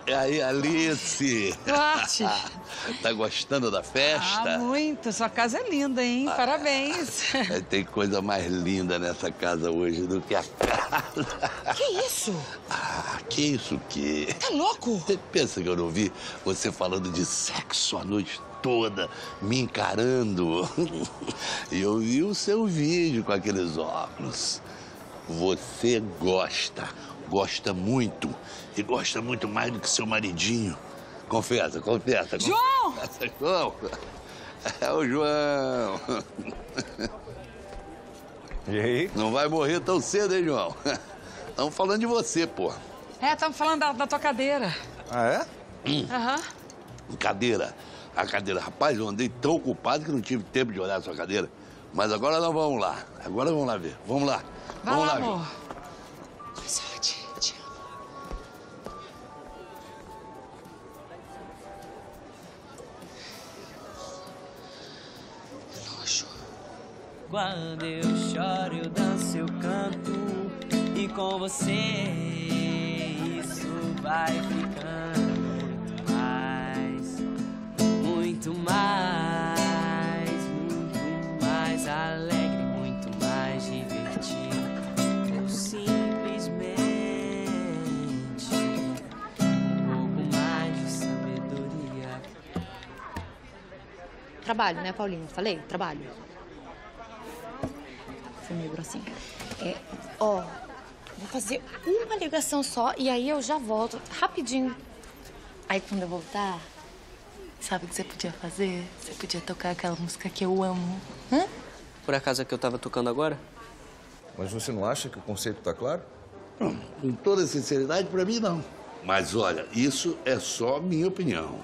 E aí, Alice? Duarte. tá gostando da festa? Ah, muito. Sua casa é linda, hein? Parabéns. É, tem coisa mais linda nessa casa hoje do que a casa. Que isso? Ah, que isso o quê? Tá louco? Você pensa que eu não vi você falando de sexo a noite toda, me encarando? E eu vi o seu vídeo com aqueles óculos. Você gosta, gosta muito. E gosta muito mais do que seu maridinho. Confessa, confessa. João! Confessa, João! É o João. E aí? Não vai morrer tão cedo, hein, João? Estamos falando de você, pô. É, estamos falando da, da tua cadeira. Ah, é? Aham. Cadeira. A cadeira. Rapaz, eu andei tão ocupado que não tive tempo de olhar a sua cadeira. Mas agora nós vamos lá. Agora vamos lá ver. Vamos lá. Vai vamos lá, lá, amor. Sorte. Te amo. Nojo. Quando eu choro, eu danço, eu canto. E com você, isso vai ficando Muito mais, muito mais alegre, muito mais divertido. Ou simplesmente um pouco mais de sabedoria. Trabalho, né, Paulinho? Falei? Trabalho. Foi meio grossinho. É, ó, vou fazer uma ligação só e aí eu já volto, rapidinho. Aí quando eu voltar, sabe o que você podia fazer? Você podia tocar aquela música que eu amo. Hã? Por acaso é que eu tava tocando agora? Mas você não acha que o conceito tá claro? Com toda sinceridade, pra mim não. Mas olha, isso é só minha opinião.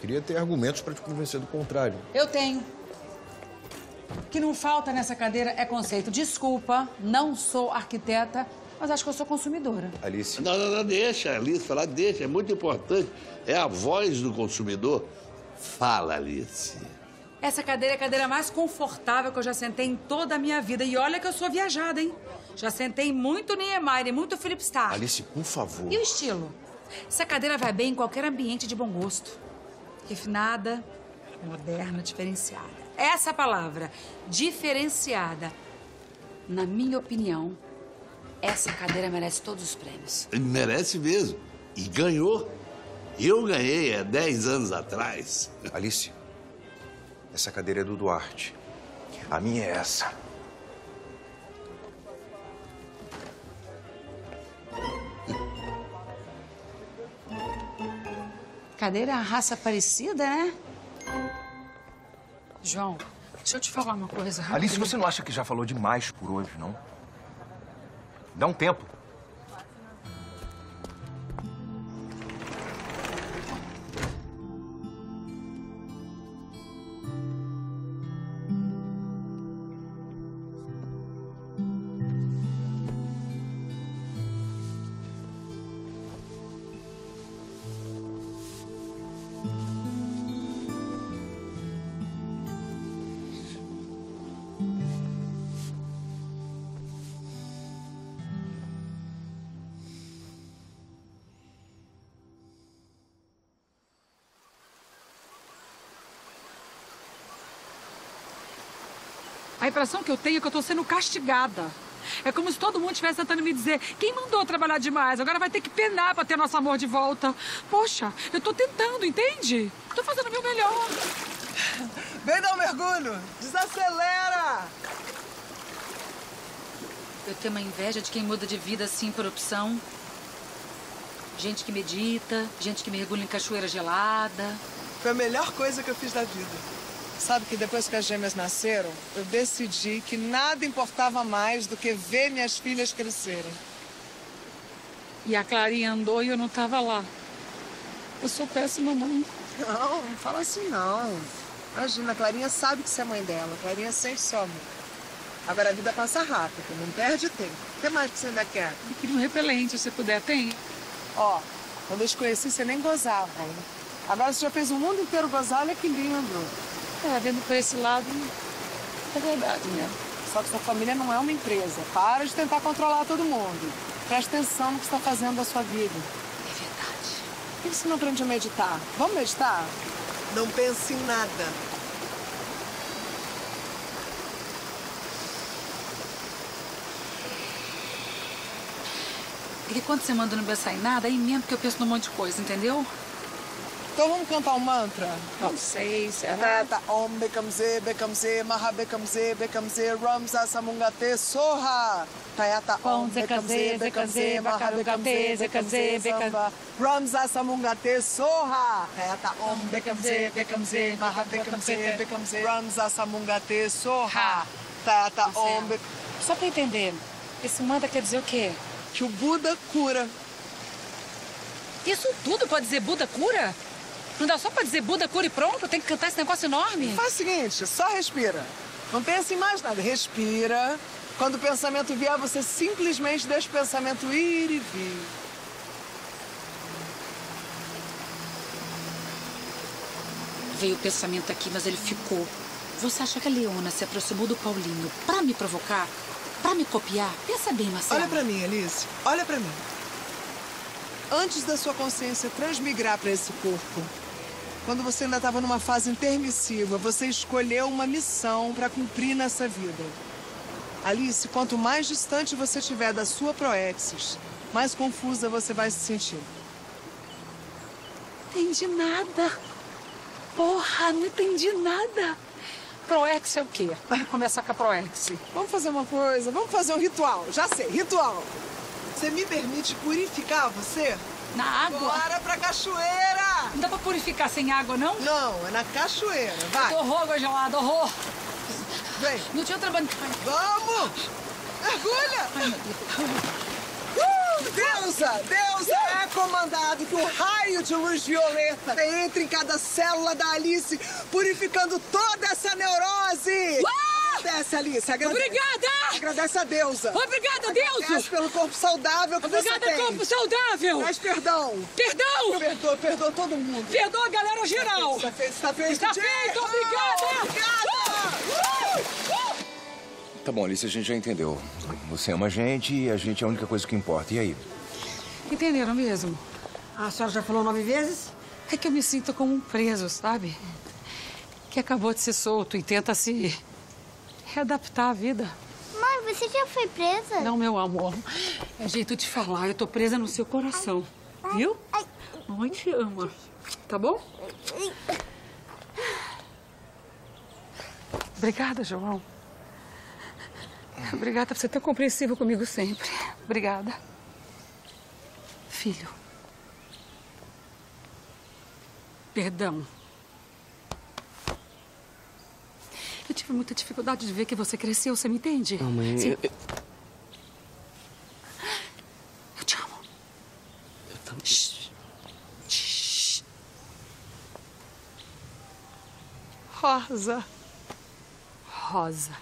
Queria ter argumentos pra te convencer do contrário. Eu tenho. O que não falta nessa cadeira é conceito. Desculpa, não sou arquiteta, mas acho que eu sou consumidora. Alice. Não, não, não, deixa, Alice, falar, deixa. É muito importante. É a voz do consumidor. Fala, Alice. Essa cadeira é a cadeira mais confortável que eu já sentei em toda a minha vida. E olha que eu sou viajada, hein? Já sentei muito Niemeyer e muito Philip Stark. Alice, por favor. E o estilo? Essa cadeira vai bem em qualquer ambiente de bom gosto. Refinada, moderna, diferenciada. Essa palavra, diferenciada. Na minha opinião, essa cadeira merece todos os prêmios. Merece mesmo. E ganhou. Eu ganhei há 10 anos atrás. Alice, essa cadeira é do Duarte. A minha é essa. Cadeira é raça parecida, né? João, deixa eu te falar uma coisa. Alice, você não acha que já falou demais por hoje, não? Dá um tempo. Impressão que eu tenho é que eu tô sendo castigada. É como se todo mundo estivesse tentando me dizer quem mandou trabalhar demais, agora vai ter que penar pra ter nosso amor de volta. Poxa, eu tô tentando, entende? Tô fazendo o meu melhor. Vem dar um mergulho! Desacelera! Eu tenho uma inveja de quem muda de vida assim por opção. Gente que medita, gente que mergulha em cachoeira gelada. Foi a melhor coisa que eu fiz da vida. Sabe que depois que as gêmeas nasceram, eu decidi que nada importava mais do que ver minhas filhas crescerem. E a Clarinha andou e eu não tava lá. Eu sou péssima mãe. Não, não fala assim não. Imagina, a Clarinha sabe que você é mãe dela. A Clarinha sente sua mãe. Agora a vida passa rápido, não perde tempo. O que mais que você ainda quer? Eu queria um repelente, se puder, tem? Ó, quando eu te conheci, você nem gozava, hein? Agora você já fez o mundo inteiro gozar, olha que lindo. É, vendo por esse lado, é verdade, né? Só que sua família não é uma empresa. Para de tentar controlar todo mundo. Presta atenção no que você está fazendo da sua vida. É verdade. Por que você não aprende a meditar? Vamos meditar? Não pense em nada. E que quando você manda não pensar em nada, aí mesmo que eu penso num monte de coisa, entendeu? Então vamos cantar um mantra? Não sei, será? Tata Om Bekamze, Bekamze, Maha Bekamze, Bekamze, Ramza Samungate, Soha. Tayata Om Bekamze, Bekamze, Maha Bekamze, Bekamze, Bekamze, Ramza Samungate, Soha. Tayata Om Bekamze, Bekamze, Maha Bekamze, Bekamze, Ramza Samungate, Soha. Tayata Om. Só pra entender, esse manda quer dizer o quê? Que o Buda cura. Isso tudo pode dizer Buda cura? Não dá só pra dizer Buda cura e pronto? Tem que cantar esse negócio enorme? Faz o seguinte, só respira. Não pensa em mais nada. Respira. Quando o pensamento vier, você simplesmente deixa o pensamento ir e vir. Veio o pensamento aqui, mas ele ficou. Você acha que a Leona se aproximou do Paulinho pra me provocar? Pra me copiar? Pensa bem, Marcelo. Olha pra mim, Alice. Olha pra mim. Antes da sua consciência transmigrar para esse corpo, quando você ainda estava numa fase intermissiva, você escolheu uma missão para cumprir nessa vida. Alice, quanto mais distante você estiver da sua proexis, mais confusa você vai se sentir. Entendi nada. Porra, não entendi nada. Proex é o quê? Vamos começar com a Proex. Vamos fazer uma coisa, vamos fazer um ritual. Já sei, ritual. Você me permite purificar você? Na água? Bora pra cachoeira! Não dá pra purificar sem água, não? Não, é na cachoeira. Vai. Horror, água gelada, horror. Vem. Não tinha outra banca. Vamos! Mergulha! Ai, meu Deus. Uh, deusa! Deusa! É comandado que o raio de luz violeta entre em cada célula da Alice, purificando toda essa neurose! Agradece, Alice, agradece. Obrigada! Agradece a deusa. Obrigada, deusa! Agradece pelo corpo saudável que Obrigada, você tem. corpo saudável! Mas perdão. Perdão! Perdoa, perdoa todo mundo. Perdoa a galera geral! Está feito, está feito. Está Jay. feito, obrigada! Obrigada! Tá bom, Alice, a gente já entendeu. Você ama a gente e a gente é a única coisa que importa. E aí? Entenderam mesmo? A senhora já falou nove vezes? É que eu me sinto como um preso, sabe? Que acabou de ser solto e tenta se readaptar à vida. Mãe, você já foi presa? Não, meu amor. É jeito de falar. Eu tô presa no seu coração. Viu? Mamãe te ama. Tá bom? Obrigada, João. Obrigada por ser tão compreensivo comigo sempre. Obrigada. Filho. Perdão. Eu tive muita dificuldade de ver que você cresceu, você me entende? Mamãe, Sim. eu, te amo. eu também. Rosa. Rosa.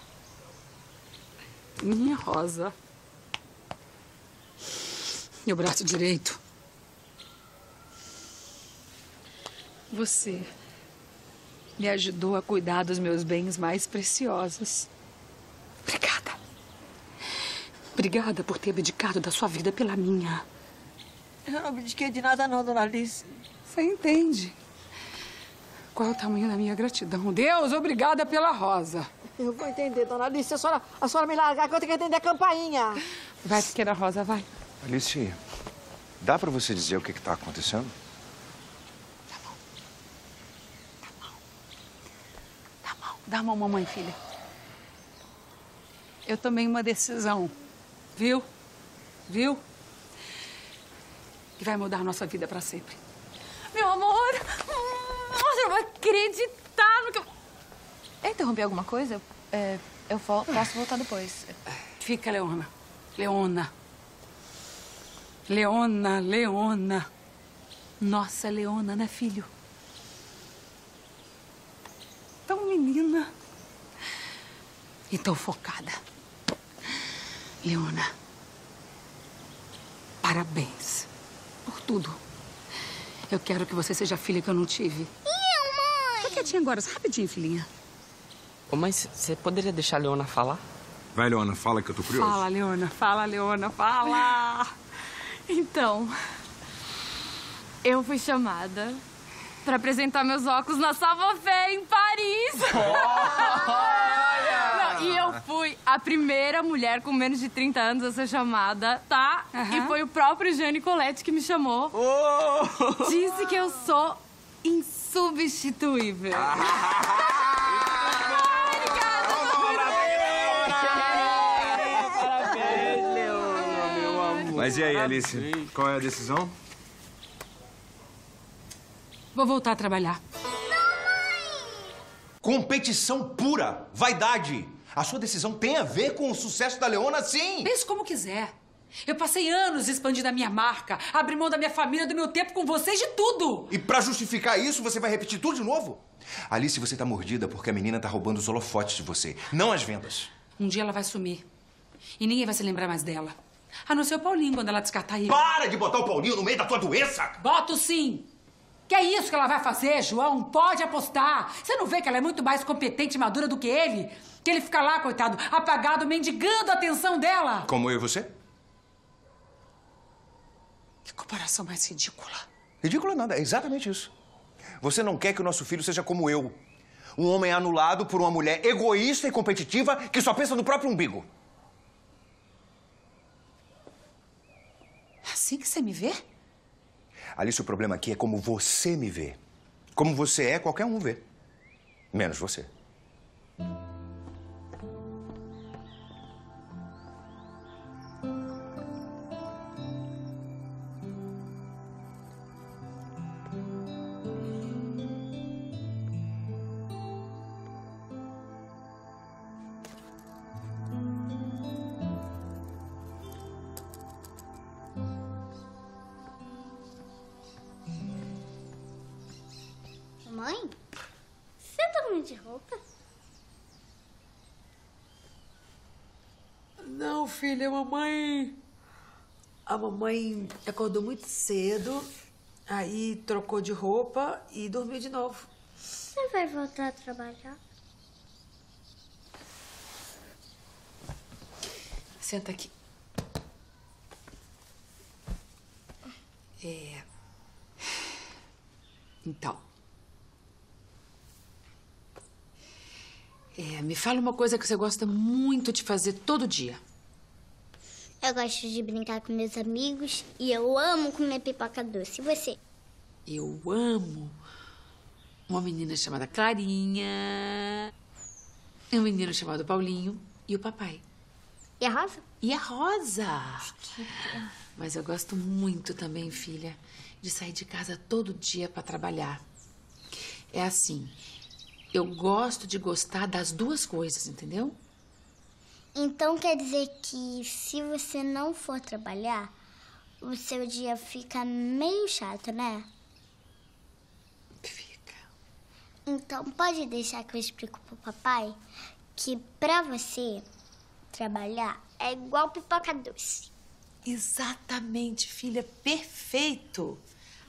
Minha rosa. Meu braço direito. Você me ajudou a cuidar dos meus bens mais preciosos. Obrigada. Obrigada por ter abdicado da sua vida pela minha. Eu não abdiquei de nada não, dona Alice. Você entende? Qual é o tamanho da minha gratidão? Deus, obrigada pela rosa. Eu vou entender, dona Alice. A senhora, a senhora me largar que eu tenho que entender a campainha. Vai, pequena rosa, vai. Alice, dá pra você dizer o que que tá acontecendo? Dá a mão, mamãe, filha. Eu tomei uma decisão, viu? Viu? Que vai mudar a nossa vida pra sempre. Meu amor! Você não vai acreditar no que eu... Eu interrompi alguma coisa? É, eu posso voltar depois. Fica, Leona. Leona. Leona, Leona. Nossa, Leona, né, filho? Tão menina. E tão focada. Leona, parabéns por tudo. Eu quero que você seja a filha que eu não tive. E eu, mãe? Fica quietinha agora, rapidinho, filhinha. Ô, mas você poderia deixar a Leona falar? Vai, Leona, fala que eu tô curioso. Fala, Leona. Fala, Leona. Fala. Então, eu fui chamada pra apresentar meus óculos na Savoir-Faire em Paris. Não, e eu fui a primeira mulher com menos de 30 anos a ser chamada, tá? E foi o próprio Jeanne Colette que me chamou. Disse que eu sou insubstituível. Parabéns, Leona, meu amor. Mas e aí, Alice? Qual é a decisão? Vou voltar a trabalhar. Competição pura, vaidade. A sua decisão tem a ver com o sucesso da Leona, sim. Pense como quiser. Eu passei anos expandindo a minha marca, abri mão da minha família, do meu tempo com vocês, de tudo. E pra justificar isso, você vai repetir tudo de novo? Alice, você tá mordida porque a menina tá roubando os holofotes de você, não as vendas. Um dia ela vai sumir. E ninguém vai se lembrar mais dela. A não ser o Paulinho quando ela descartar ele. Para de botar o Paulinho no meio da tua doença! Boto sim! Que é isso que ela vai fazer, João? Pode apostar. Você não vê que ela é muito mais competente e madura do que ele? Que ele fica lá, coitado, apagado, mendigando a atenção dela. Como eu e você? Que comparação mais ridícula. Ridículo nada, é exatamente isso. Você não quer que o nosso filho seja como eu. Um homem anulado por uma mulher egoísta e competitiva que só pensa no próprio umbigo. É assim que você me vê? Alice, o problema aqui é como você me vê. Como você é, qualquer um vê. Menos você. A mamãe acordou muito cedo, aí trocou de roupa e dormiu de novo. Você vai voltar a trabalhar? Senta aqui. É. Então. É, me fala uma coisa que você gosta muito de fazer todo dia. Eu gosto de brincar com meus amigos e eu amo comer pipoca doce. E você? Eu amo uma menina chamada Clarinha, um menino chamado Paulinho e o papai. E a Rosa? E a Rosa. Mas eu gosto muito também, filha, de sair de casa todo dia para trabalhar. É assim, eu gosto de gostar das duas coisas, entendeu? Então quer dizer que se você não for trabalhar, o seu dia fica meio chato, né? Fica. Então pode deixar que eu explico pro papai que pra você trabalhar é igual pipoca doce. Exatamente, filha, perfeito.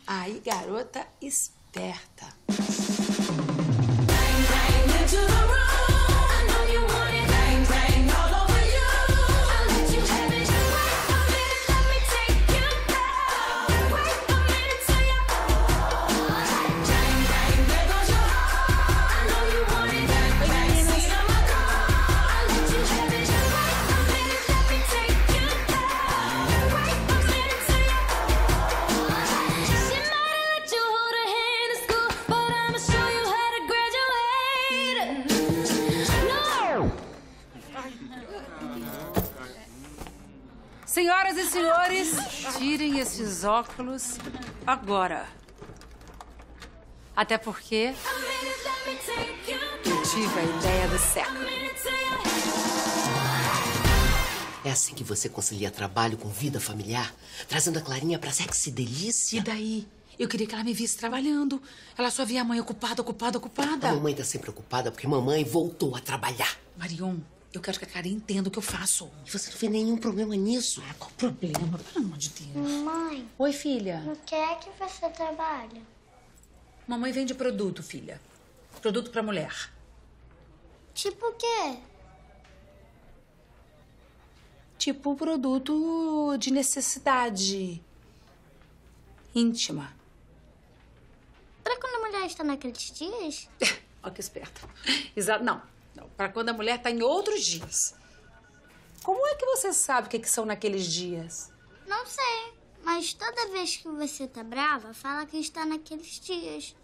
Aí, garota esperta. Senhoras e senhores, tirem esses óculos agora. Até porque eu tive a ideia do século. É assim que você concilia trabalho com vida familiar? Trazendo a Clarinha pra sexy delícia? E daí? Eu queria que ela me visse trabalhando. Ela só via a mãe ocupada, ocupada, ocupada. A mamãe tá sempre ocupada porque mamãe voltou a trabalhar. Marion, eu quero que a Clarinha entenda o que eu faço. E você não vê nenhum problema nisso? Ah, qual problema? Pelo amor de Deus. Mãe, Oi, filha. o que é que você trabalha? Mamãe vende produto, filha. Produto pra mulher. Tipo o quê? Tipo produto de necessidade íntima. Pra quando a mulher está naqueles dias? Olha que esperta. Exato. Não. Não. Pra quando a mulher tá em outros dias. Como é que você sabe o que, que são naqueles dias? Não sei, mas toda vez que você tá brava, fala que está naqueles dias.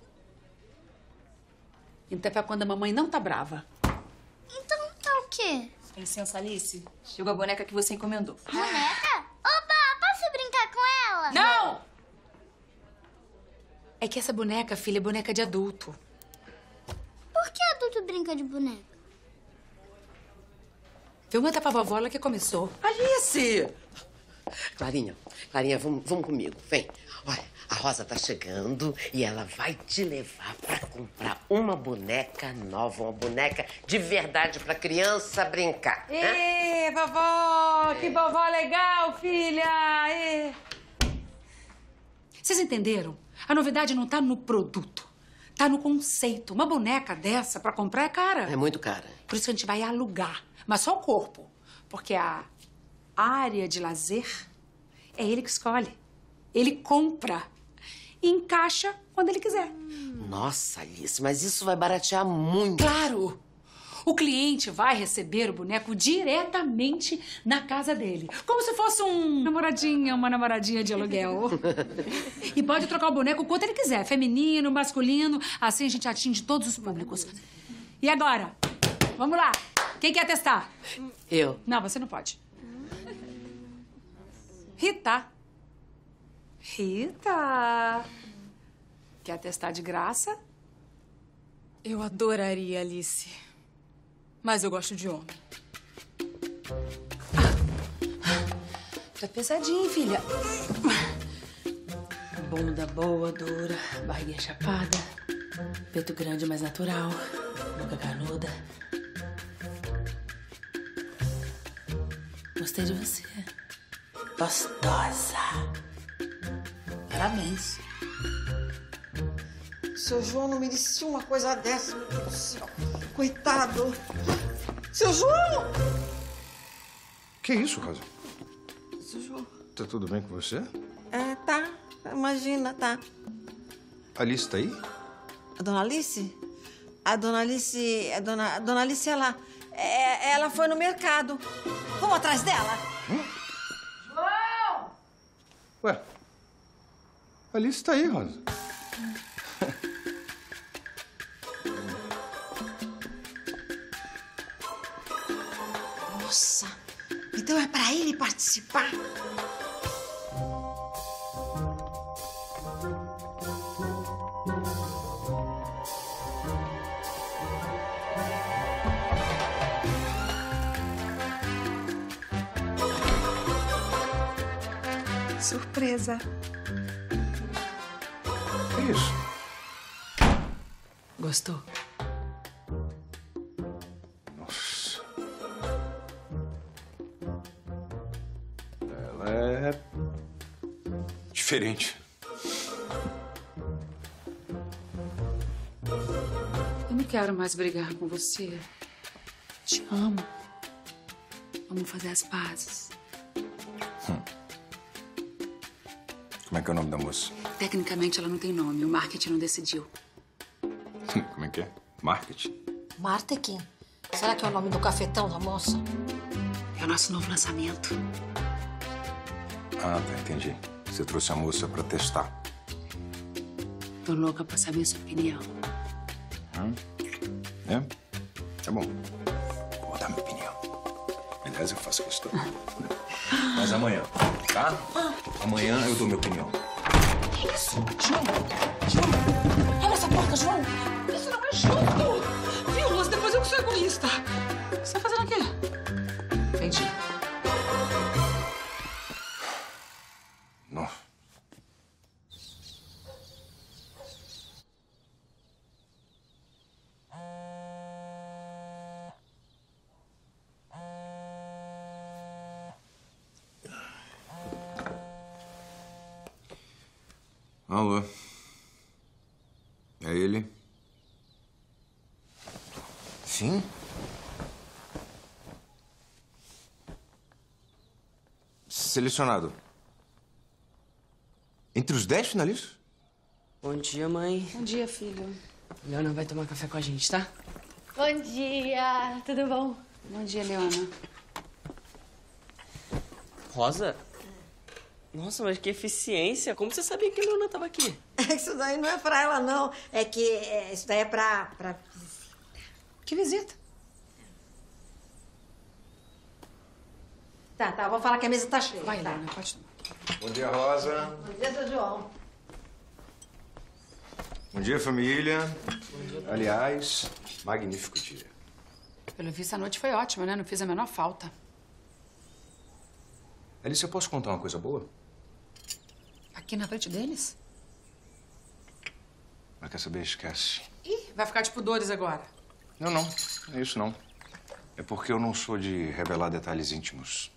Então é pra quando a mamãe não tá brava. Então tá o quê? Licença, Alice. Chegou a boneca que você encomendou. Boneca? Oba, posso brincar com ela? Não! É que essa boneca, filha, é boneca de adulto. Por que adulto brinca de boneca? Pergunta pra vovó ela que começou. Alice! Clarinha, Clarinha, vamos, vamos comigo. Vem. Olha, a Rosa tá chegando e ela vai te levar pra comprar uma boneca nova, uma boneca de verdade pra criança brincar. né? Ê, vovó! Que vovó legal, filha! Ê. Vocês entenderam? A novidade não tá no produto. Tá no conceito. Uma boneca dessa pra comprar é cara. É muito cara. Por isso que a gente vai alugar. Mas só o corpo. Porque a área de lazer é ele que escolhe. Ele compra. E encaixa quando ele quiser. Nossa, Alice, mas isso vai baratear muito. Claro! O cliente vai receber o boneco diretamente na casa dele. Como se fosse um namoradinha, uma namoradinha de aluguel. e pode trocar o boneco quanto ele quiser. Feminino, masculino. Assim a gente atinge todos os públicos. E agora? Vamos lá. Quem quer testar? Eu. Não, você não pode. Rita. Rita. Quer testar de graça? Eu adoraria, Alice. Mas eu gosto de homem. Tá pesadinho, filha. Bunda boa, dura, barriguinha chapada, peito grande, mais natural, boca canuda. Gostei de você. Gostosa. Parabéns. Seu João não merecia uma coisa dessa, meu Deus do céu. Coitado. Seu João! Que isso, Rosa? Seu João. Tá tudo bem com você? É, tá. Imagina, tá. Alice tá aí? A dona Alice? A dona Alice. A dona, a dona Alice, ela. é- ela foi no mercado. Vamos atrás dela? João! Ué, Alice tá aí, Rosa. Nossa! Então é pra ele participar? Surpresa. Isso? Gostou? Nossa. Ela é. diferente. Eu não quero mais brigar com você. Te amo. Vamos fazer as pazes. Como é que é o nome da moça? Tecnicamente, ela não tem nome. O marketing não decidiu. Como é que é? Marketing? Martequim. Será que é o nome do cafetão da moça? É o nosso novo lançamento. Ah, tá, entendi. Você trouxe a moça pra testar. Tô louca pra saber sua opinião. Hum? É? Tá bom. Vou dar minha opinião. Aliás, eu faço questão. Mas amanhã, tá? Amanhã eu dou minha opinião. Que isso? João! João! Abre essa porta, João! Isso não é justo! Viu, Luz? Depois eu que sou egoísta. Selecionado. Entre os dez finalistas? Bom dia, mãe. Bom dia, filho. Leona vai tomar café com a gente, tá? Bom dia, tudo bom? Bom dia, Leona. Rosa? Nossa, mas que eficiência. Como você sabia que a Leona tava aqui? Isso daí não é pra ela, não. É que é, isso daí é pra, pra Que visita? Tá, tá, vou falar que a mesa tá cheia. Vai, tá. Leona, pode tomar. Bom dia, Rosa. Bom dia, seu João. Bom dia, família. Aliás, magnífico dia. Pelo visto, a noite foi ótima, né? Não fiz a menor falta. Alice, eu posso contar uma coisa boa? Aqui na frente deles? Mas quer saber? Esquece. Ih, vai ficar tipo dores agora. Não, não. É isso não. É porque eu não sou de revelar detalhes íntimos.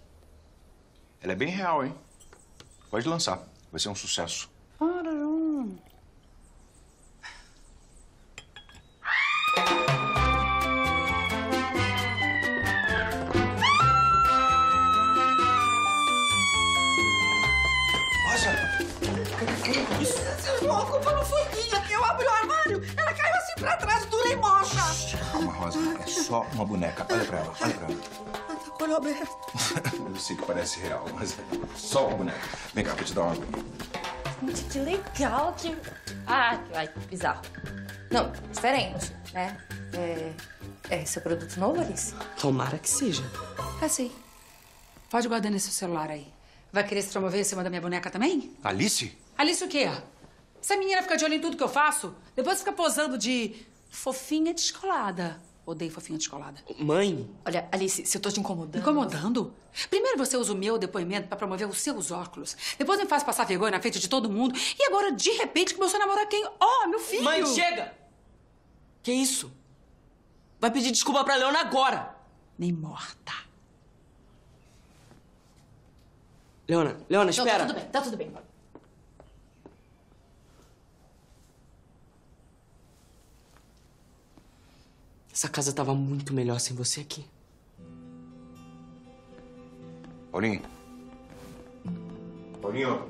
Ela é bem real, hein? Pode lançar. Vai ser um sucesso. Rosa! Parece real, mas é só uma boneca. Vem cá, vou te dar uma aguinha. Gente, que legal, que... Ah, ai, bizarro. Não, diferente, né? É. É seu produto novo, Alice? Tomara que seja. É sim. Pode guardar nesse celular aí. Vai querer se promover em cima da minha boneca também? Alice? Alice o quê? Essa menina fica de olho em tudo que eu faço, depois fica posando de fofinha descolada. Odeio fofinha descolada. Mãe? Olha, Alice, se eu tô te incomodando... Incomodando? Primeiro você usa o meu depoimento pra promover os seus óculos. Depois me faz passar vergonha na frente de todo mundo. E agora, de repente, começou a namorar quem? Ó, meu filho! Mãe, chega! Que isso? Vai pedir desculpa pra Leona agora! Nem morta. Leona, Leona, Não, espera. tá tudo bem, tá tudo bem. Essa casa tava muito melhor sem você aqui. Paulinho. Paulinho.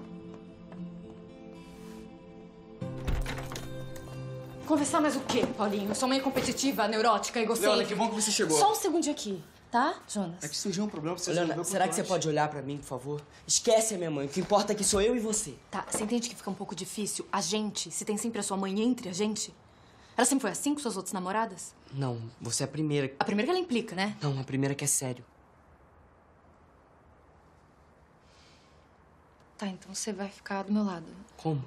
Conversar mais o quê, Paulinho? Eu sou mãe competitiva, neurótica, egocêntrica. Leona, que bom que você chegou. Só um segundinho aqui, tá, Jonas? É que surgiu um problema pra você Leona, será quanto que você pode olhar pra mim, por favor? Esquece a minha mãe. O que importa é que sou eu e você. Tá, você entende que fica um pouco difícil a gente, se tem sempre a sua mãe entre a gente? Ela sempre foi assim com suas outras namoradas? Não, você é a primeira. A primeira que ela implica, né? Não, a primeira que é sério. Tá, então você vai ficar do meu lado. Como?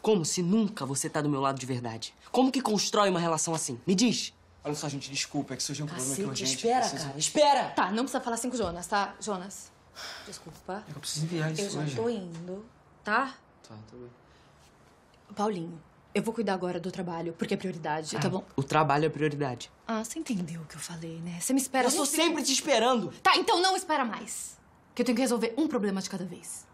Como se nunca você tá do meu lado de verdade? Como que constrói uma relação assim? Me diz. Olha só, gente, desculpa, é que surgiu um problema aqui Cacete, urgente. espera, preciso- cara, espera! Tá, não precisa falar assim com o Jonas, tá? Jonas, desculpa. Eu preciso enviar isso Eu já hoje. tô indo, tá? Tá, tudo bem. Paulinho, eu vou cuidar agora do trabalho, porque é prioridade, tá bom? O trabalho é prioridade. Ah, você entendeu o que eu falei, né? Você me espera... Eu tô gente- sempre te esperando. Tá, então não espera mais. Que eu tenho que resolver um problema de cada vez.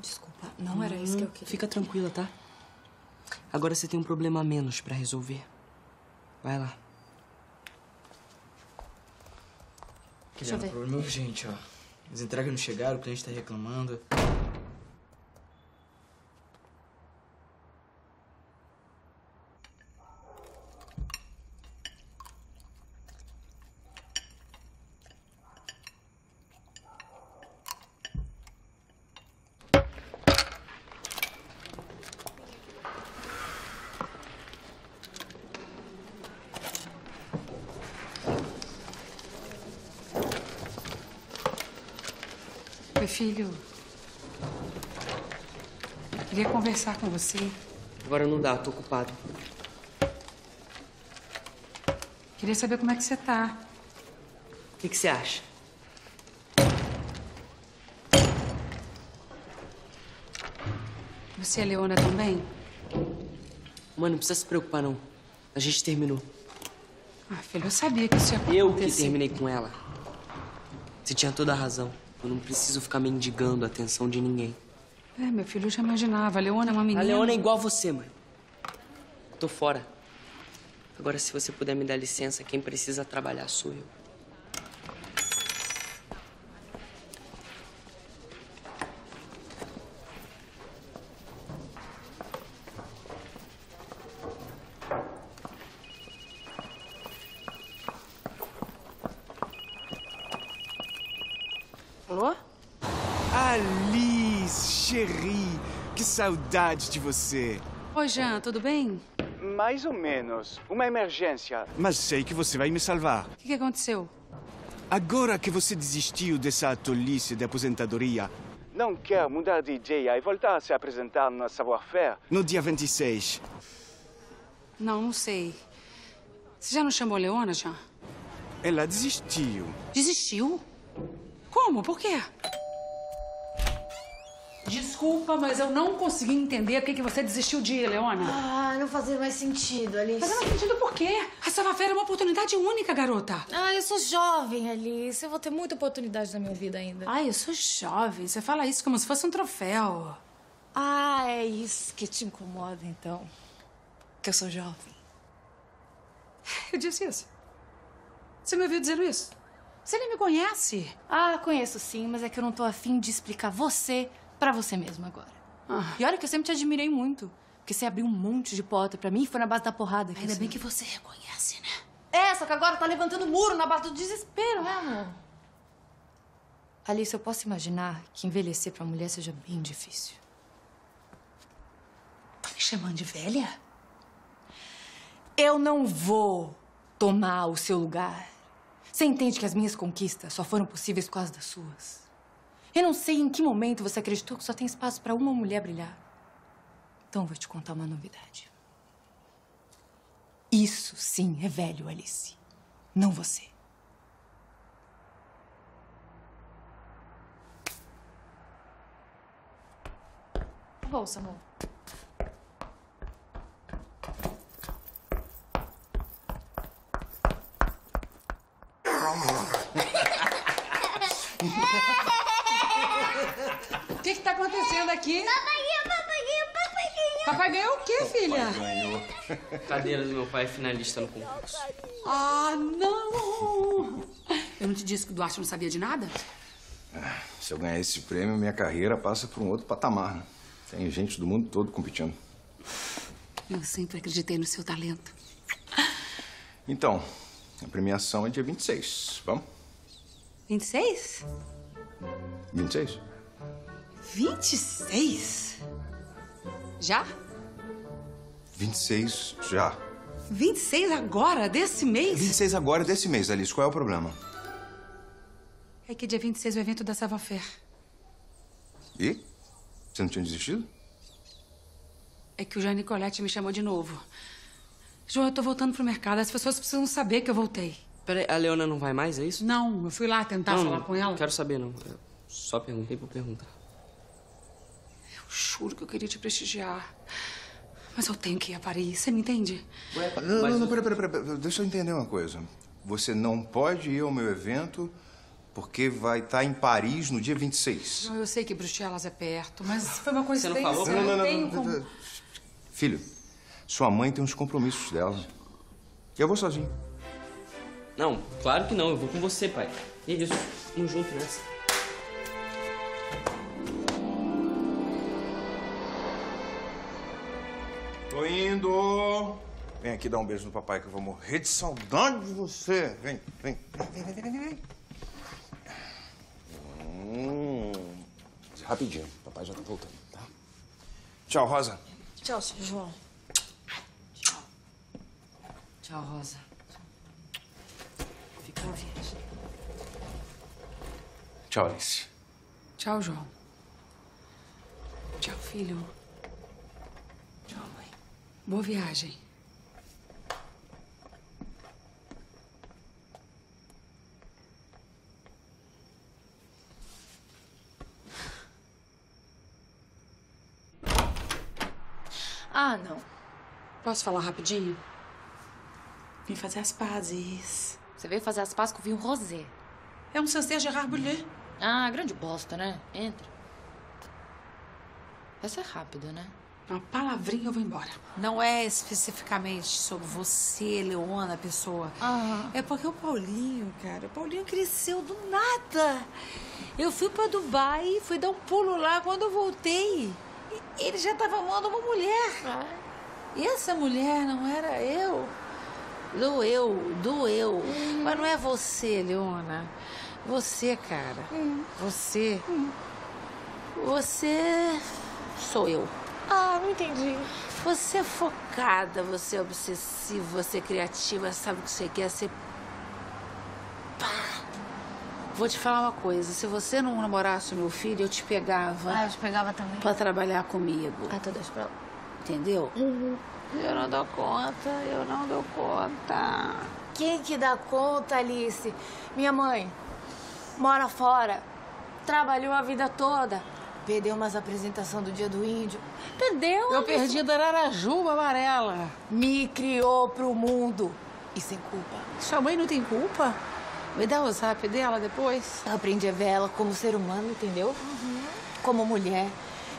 Desculpa, não era isso que eu queria. Fica tranquila, tá? Agora você tem um problema a menos pra resolver. Vai lá. Deixa ver. o problema é urgente, ó. As entregas não chegaram, o cliente tá reclamando. Meu filho, queria conversar com você. Agora não dá, tô ocupado. Queria saber como é que você tá. O que que você acha? Você e a Leona também? Mano, não precisa se preocupar, não. A gente terminou. Ah, filho, eu sabia que isso ia acontecer. Eu que terminei com ela. Você tinha toda a razão. Eu não preciso ficar mendigando a atenção de ninguém. É, meu filho, eu já imaginava. A Leona é uma menina... A Leona é igual você, mãe. Tô fora. Agora, se você puder me dar licença, quem precisa trabalhar sou eu. Saudade de você. Oi, Jean, tudo bem? Mais ou menos. Uma emergência. Mas sei que você vai me salvar. O que, que aconteceu? Agora que você desistiu dessa tolice de aposentadoria, não quer mudar de ideia e voltar a se apresentar na Savoir-Faire? No dia 26. Não, não sei. Você já não chamou a Leona, Jean? Ela desistiu. Desistiu? Como? Por quê? Desculpa, mas eu não consegui entender por que você desistiu de ir, Leona. Ah, não fazia mais sentido, Alice. Fazendo mais sentido por quê? A Savafera é uma oportunidade única, garota. Ah, eu sou jovem, Alice. Eu vou ter muita oportunidade na minha vida ainda. Ai, eu sou jovem. Você fala isso como se fosse um troféu. Ah, é isso que te incomoda, então. Que eu sou jovem. Eu disse isso. Você me ouviu dizendo isso? Você nem me conhece. Ah, conheço sim, mas é que eu não tô afim de explicar você pra você mesmo agora. E olha que eu sempre te admirei muito. Porque você abriu um monte de porta pra mim e foi na base da porrada. Ainda bem que você reconhece, né? É, só que agora tá levantando muro na base do desespero, né, amor? Alice, eu posso imaginar que envelhecer pra mulher seja bem difícil. Tá me chamando de velha? Eu não vou tomar o seu lugar. Você entende que as minhas conquistas só foram possíveis por causa das suas? Eu não sei em que momento você acreditou que só tem espaço pra uma mulher brilhar. Então vou te contar uma novidade. Isso sim é velho, Alice. Não você. Bolsa, amor. O que que tá acontecendo aqui? Papagaio, papagaio, papagaio. Papagaio o quê, filha? Ganhou. Cadeira do meu pai finalista no concurso. Ah, não! Eu não te disse que o Duarte não sabia de nada? Se eu ganhar esse prêmio, minha carreira passa para um outro patamar. né? Tem gente do mundo todo competindo. Eu sempre acreditei no seu talento. Então, a premiação é dia 26. Vamos? 26? 26? 26? Já? 26 já. 26 agora, desse mês? 26 agora desse mês, Alice. Qual é o problema? É que dia 26 é o evento da Savofer. E? Você não tinha desistido? É que o Jean Nicolette me chamou de novo. João, eu tô voltando pro mercado. As pessoas precisam saber que eu voltei. Peraí, a Leona não vai mais, é isso? Não, eu fui lá tentar não, falar não com ela. quero saber, não. Eu só perguntei por perguntar. Juro que eu queria te prestigiar. Mas eu tenho que ir a Paris, você me entende? Não, não, não, peraí, peraí, peraí. Deixa eu entender uma coisa. Você não pode ir ao meu evento porque vai estar em Paris no dia 26. Não, eu sei que Bruxelas é perto, mas foi uma Você coincidência. não falou? eu Não, não, não, tenho não, como-. Filho, sua mãe tem uns compromissos dela. Eu vou sozinho. Não, claro que não. Eu vou com você, pai. Isso, vamos junto nessa. Tô indo. Vem aqui dar um beijo no papai que eu vou morrer de saudade de você. Vem, vem, vem, vem, vem, vem, vem. Hum. Rapidinho, papai já tá voltando, tá? Tchau, Rosa. Tchau, seu João. Tchau, Rosa. Fica na viagem. Tchau, Alice. Tchau, João. Tchau, filho. Boa viagem. Ah, não. Posso falar rapidinho? Vim fazer as pazes. Você veio fazer as pazes com o vinho rosé. É um Sancerre Gerard Boulet. Ah, grande bosta, né? Entra. Essa é rápida, né? Uma palavrinha eu vou embora. Não é especificamente sobre você, Leona, pessoa. É porque o Paulinho, cara, o Paulinho cresceu do nada. Eu fui pra Dubai, fui dar um pulo lá quando eu voltei. Ele já tava amando uma mulher. E essa mulher não era eu. Doeu, doeu. Mas não é você, Leona. Você, cara. Você. Você sou eu. Ah, não entendi. Você é focada, você é obsessiva, você é criativa, sabe o que você quer ser. Pá. Vou te falar uma coisa: se você não namorasse o meu filho, eu te pegava. Ah, eu te pegava também. Pra trabalhar comigo. Ah, então deixa pra lá. Entendeu? Eu não dou conta, eu não dou conta. Quem que dá conta, Alice? Minha mãe mora fora, trabalhou a vida toda. Perdeu umas apresentações do Dia do Índio. Perdeu. Eu perdi da Arajuba amarela. Me criou pro mundo. E sem culpa. Sua mãe não tem culpa? Me dá o zap dela depois. Eu aprendi a ver ela como ser humano, entendeu? Como mulher,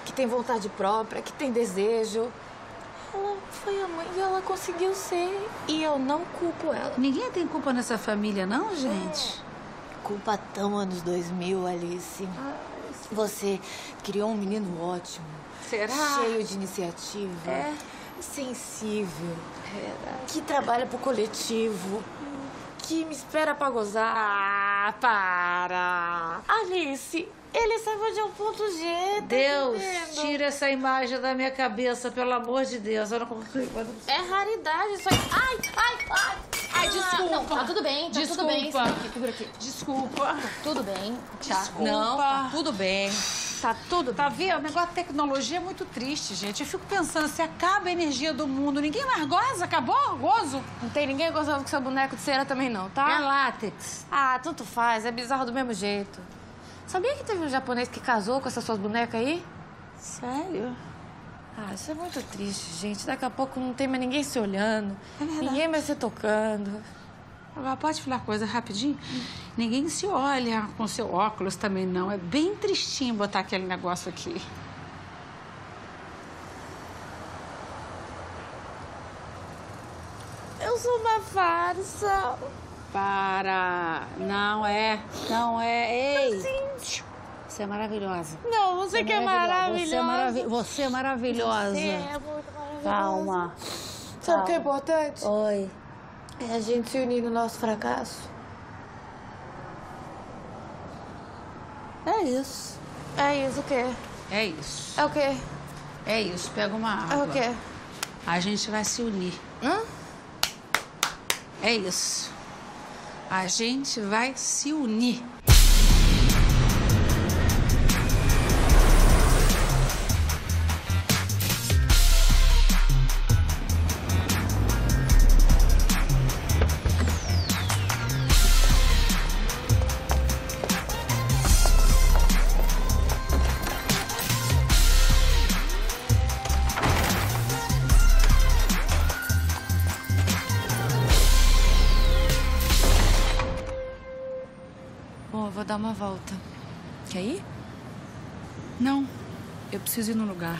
que tem vontade própria, que tem desejo. Ela foi a mãe e ela conseguiu ser. E eu não culpo ela. Ninguém tem culpa nessa família, não, gente? Culpa tão anos 2000, Alice. Você criou um menino ótimo. Será? Cheio de iniciativa. É. Sensível. Que trabalha pro coletivo. Que me espera pra gozar. Ah, para! Alice, ele saiu de um ponto G, tá Deus, entendendo? tira essa imagem da minha cabeça, pelo amor de Deus. Eu não consigo. eu não- É raridade isso aí. Ai, ai, ai! Ai, desculpa. não, tá tudo bem, tá tudo bem. Desculpa. Aqui, aqui. Desculpa. Tudo bem, tá? Desculpa. Não, tá tudo bem. Tá tudo. Tá vendo? O negócio da tecnologia é muito triste, gente. Eu fico pensando, se acaba a energia do mundo, ninguém mais goza? Acabou? Gozo? Não tem ninguém gozando com seu boneco de cera também, não, tá? É látex. Ah, tanto faz, é bizarro do mesmo jeito. Sabia que teve um japonês que casou com essas suas bonecas aí? Sério? Ah, isso é muito triste, gente. Daqui a pouco não tem mais ninguém se olhando. É verdade. ninguém mais se tocando. Agora, pode falar coisa rapidinho? Ninguém se olha com seu óculos também, não. É bem tristinho botar aquele negócio aqui. Eu sou uma farsa. Para. Não é. Não é. Ei. Você é maravilhosa. Não, você que é Você é, maravilhosa. maravi você é maravilhosa. Você é muito maravilhosa. Calma. Sabe o que é importante? Oi. É a gente se unir no nosso fracasso. É isso. É isso o quê? É isso. É o quê? É isso. Pega uma água. É o quê? A gente vai se unir. Hã? É isso. A gente vai se unir. Preciso ir num lugar.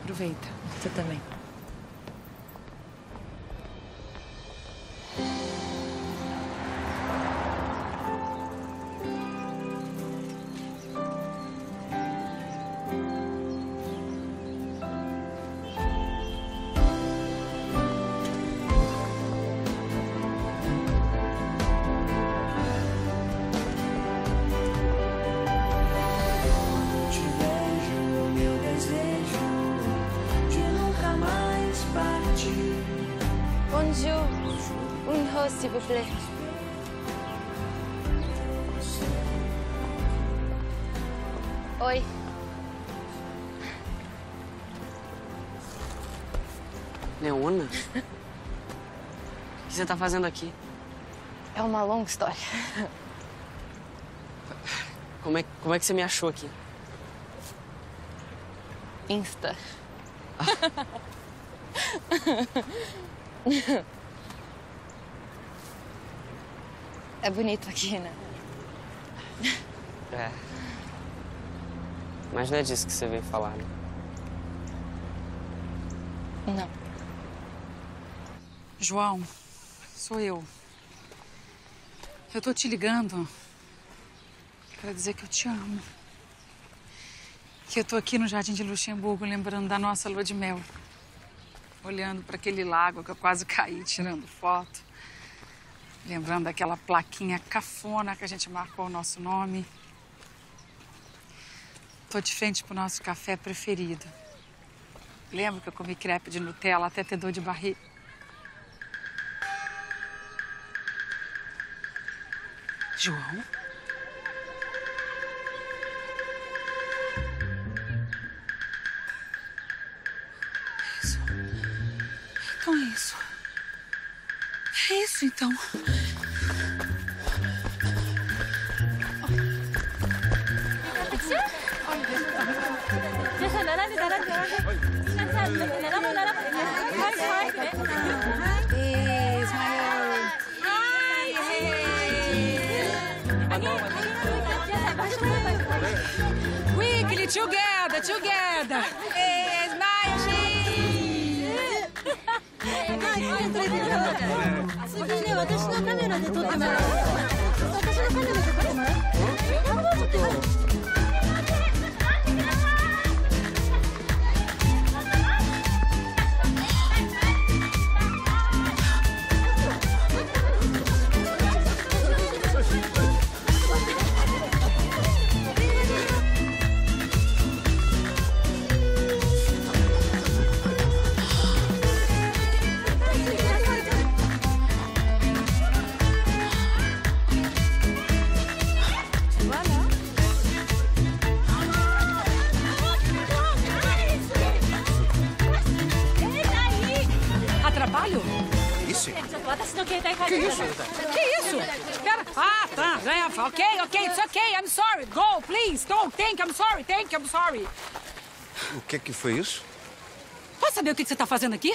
Aproveita. Você também. Você tá fazendo aqui? É uma longa história. Como é, como é que você me achou aqui? Insta. É bonito aqui, né? É. Mas não é disso que você veio falar, né? Não. João, sou eu. Eu tô te ligando para dizer que eu te amo. Que eu tô aqui no Jardim de Luxemburgo lembrando da nossa lua de mel. Olhando para aquele lago que eu quase caí tirando foto. Lembrando daquela plaquinha cafona que a gente marcou o nosso nome. Tô de frente pro nosso café preferido. Lembro que eu comi crepe de Nutella até ter dor de barriga. João? Isso. Então é isso. É isso, então. Together, together. Smile, cheese. すぐね、私のカメラで撮ってもらおう。私のカメラで撮ってもらおう。Sorry. O que que foi isso? Posso saber o que que você tá fazendo aqui?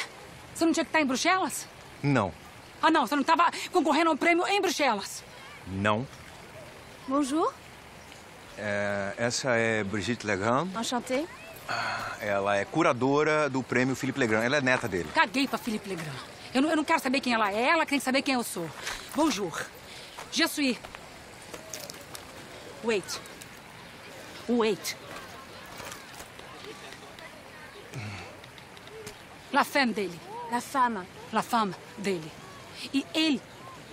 Você não tinha que estar em Bruxelas? Não. Ah, não. Você não estava concorrendo a um prêmio em Bruxelas. Não. Bonjour. É, essa é Brigitte Legrand. Enchantée. Ela é curadora do prêmio Philippe Legrand. Ela é neta dele. Caguei pra Philippe Legrand. Eu não, eu não quero saber quem ela é. Ela tem que saber quem eu sou. Bonjour. Je suis... Wait. Wait. La femme dele. La femme. La femme dele. E ele,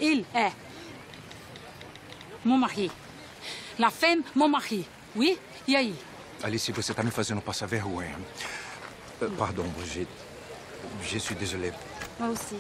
ele é mon mari. La femme, mon mari. Oui? E aí? Alice, você tá me fazendo passar vergonha. Euh, Pardon, Brigitte. Je suis désolé. Moi aussi.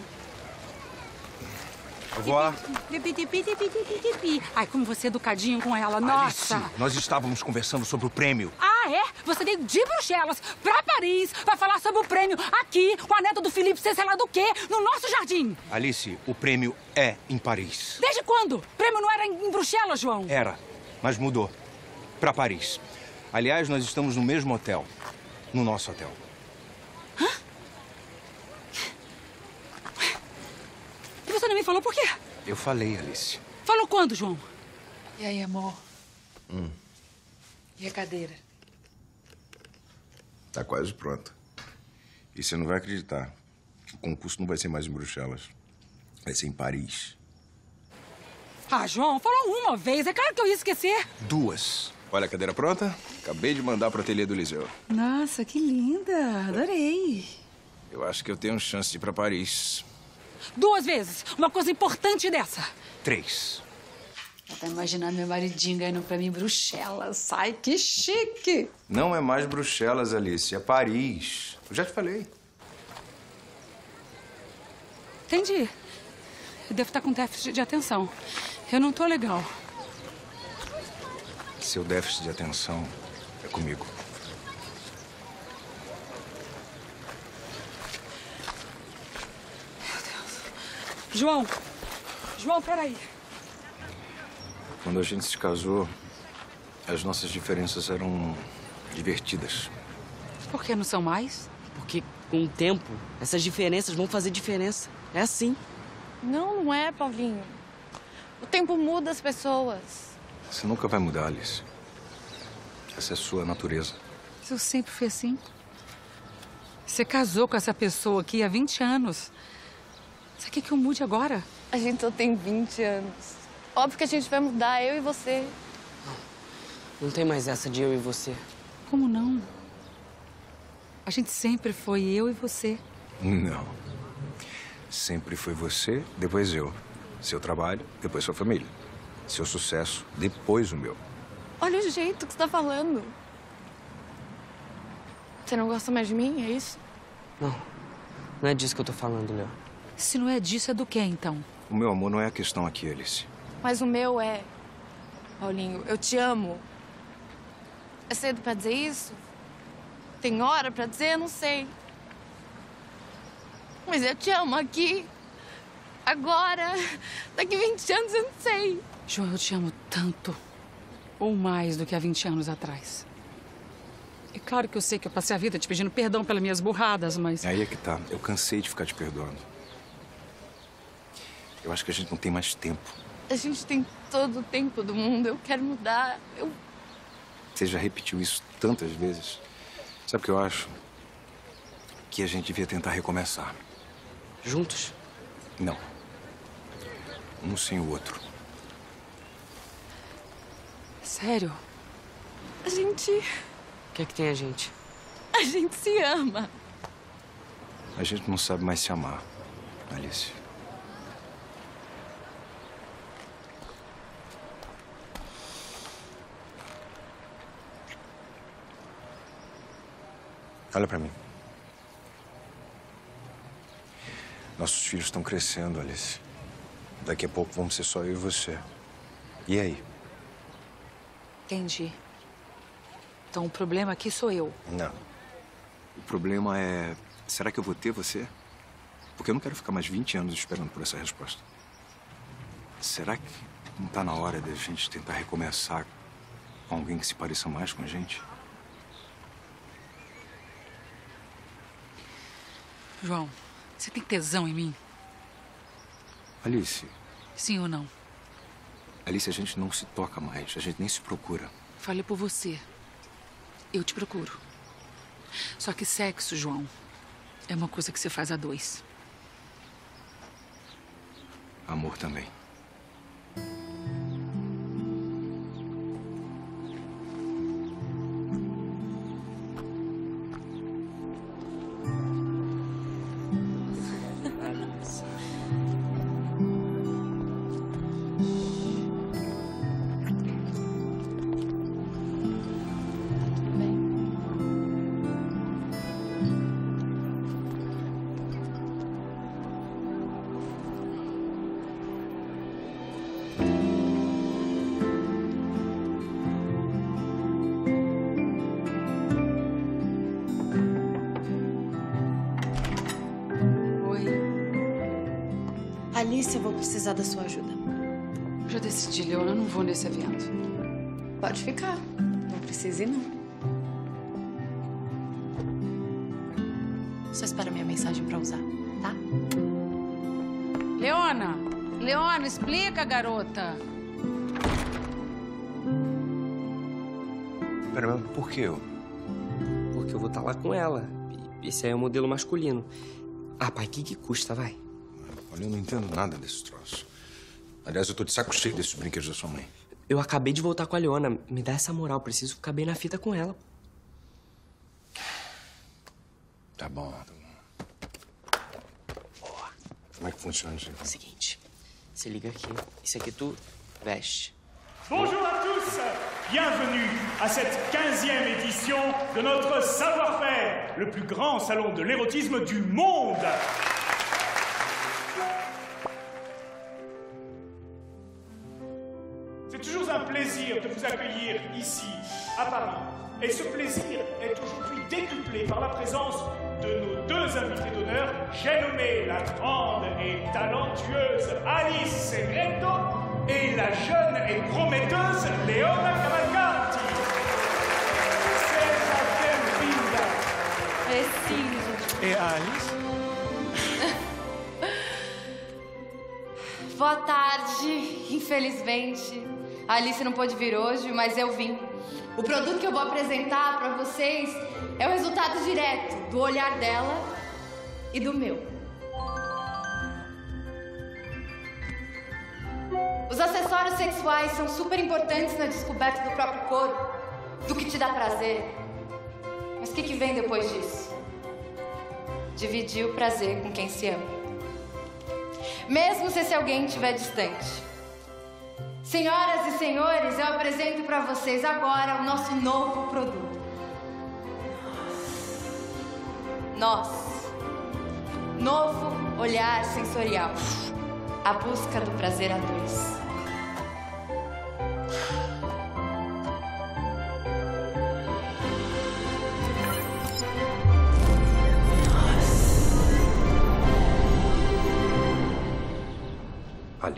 Au revoir. Pipi, pipi, pipi, pipi, pipi. Ai, como você é educadinho com ela. Nossa. Alice, nós estávamos conversando sobre o prêmio. Ah, é? Você veio de Bruxelas pra Paris pra falar sobre o prêmio aqui com a neta do Felipe, sei lá do quê, no nosso jardim. Alice, o prêmio é em Paris. Desde quando? O prêmio não era em Bruxelas, João? Era, mas mudou. Pra Paris. Aliás, nós estamos no mesmo hotel. No nosso hotel. E você não me falou por quê? Eu falei, Alice. Falou quando, João? E aí, amor? Hum, E a cadeira? Tá quase pronta. E você não vai acreditar que o concurso não vai ser mais em Bruxelas. Vai ser em Paris. Ah, João, falou uma vez. É claro que eu ia esquecer. Duas. Olha a cadeira pronta? Acabei de mandar pro ateliê do Liseu. Nossa, que linda. Adorei. Eu acho que eu tenho chance de ir pra Paris. Duas vezes. Uma coisa importante dessa. Três. Já tá imaginando meu maridinho ganhando pra mim Bruxelas. Ai, que chique! Não é mais Bruxelas, Alice. É Paris. Eu já te falei. Entendi. Eu devo estar com déficit de atenção. Eu não tô legal. Seu déficit de atenção é comigo. João. João, peraí. Quando a gente se casou, as nossas diferenças eram divertidas. Por que não são mais? Porque com o tempo, essas diferenças vão fazer diferença. É assim. Não, não é, Paulinho. O tempo muda as pessoas. Você nunca vai mudar, Alice. Essa é a sua natureza. Mas eu sempre fui assim. Você casou com essa pessoa aqui há 20 anos. Você quer que eu mude agora? A gente só tem 20 anos. Óbvio que a gente vai mudar, eu e você. Não tem mais essa de eu e você. Como não? A gente sempre foi eu e você. Não. Sempre foi você, depois eu. Seu trabalho, depois sua família. Seu sucesso, depois o meu. Olha o jeito que você tá falando. Você não gosta mais de mim, é isso? Não. Não é disso que eu tô falando, Léo. Se não é disso, é do que, então? O meu amor não é a questão aqui, Alice. Mas o meu é. Paulinho, eu te amo. É cedo pra dizer isso? Tem hora pra dizer? Eu não sei. Mas eu te amo aqui. Agora. Daqui 20 anos eu não sei. João, eu te amo tanto. Ou mais do que há 20 anos atrás. É claro que eu sei que eu passei a vida te pedindo perdão pelas minhas burradas, mas. Aí é que tá. Eu cansei de ficar te perdoando. Eu acho que a gente não tem mais tempo. A gente tem todo o tempo do mundo. Eu quero mudar. Eu. Você já repetiu isso tantas vezes. Sabe o que eu acho? Que a gente devia tentar recomeçar. Juntos? Não. Um sem o outro. Sério? A gente. O que é que tem a gente? A gente se ama. A gente não sabe mais se amar, Alice. Olha pra mim. Nossos filhos estão crescendo, Alice. Daqui a pouco vamos ser só eu e você. E aí? Entendi. Então o problema aqui sou eu. Não. O problema é. Será que eu vou ter você? Porque eu não quero ficar mais 20 anos esperando por essa resposta. Será que não tá na hora de a gente tentar recomeçar com alguém que se pareça mais com a gente? João, você tem tesão em mim? Alice, Sim ou não? Alice, a gente não se toca mais, a gente nem se procura. Falei por você. Eu te procuro. Só que sexo, João, é uma coisa que você faz a dois. Amor também. Por que eu? Porque eu vou estar lá com ela. Esse aí é o modelo masculino. Ah, pai, o que que custa, vai? Olha, eu não entendo nada desses troços. Aliás, eu tô de saco cheio desses brinquedos da sua mãe. Eu acabei de voltar com a Leona. Me dá essa moral, preciso ficar bem na fita com ela. Tá bom, tá bom. Como é que funciona isso aqui? Seguinte, você liga aqui. Isso aqui tu veste. Bonjour à tous, bienvenue à cette 15e édition de notre savoir-faire, le plus grand salon de l'érotisme du monde. C'est toujours un plaisir de vous accueillir ici, à Paris. Et ce plaisir est aujourd'hui décuplé par la présence de nos deux invités d'honneur. J'ai nommé la grande et talentueuse Alice Segreto et la jeune et prometteuse Leona Cavalcanti. É sim, gente. Et Alice Boa tarde. Infelizmente, a Alice não pôde vir hoje, mas eu vim. O produto que eu vou apresentar para vocês é o resultado direto do olhar dela e do meu. Os acessórios sexuais são super importantes na descoberta do próprio corpo, do que te dá prazer. Mas o que, que vem depois disso? Dividir o prazer com quem se ama. Mesmo se esse alguém estiver distante. Senhoras e senhores, eu apresento para vocês agora o nosso novo produto. Nós. Novo olhar sensorial. A busca do prazer a dois.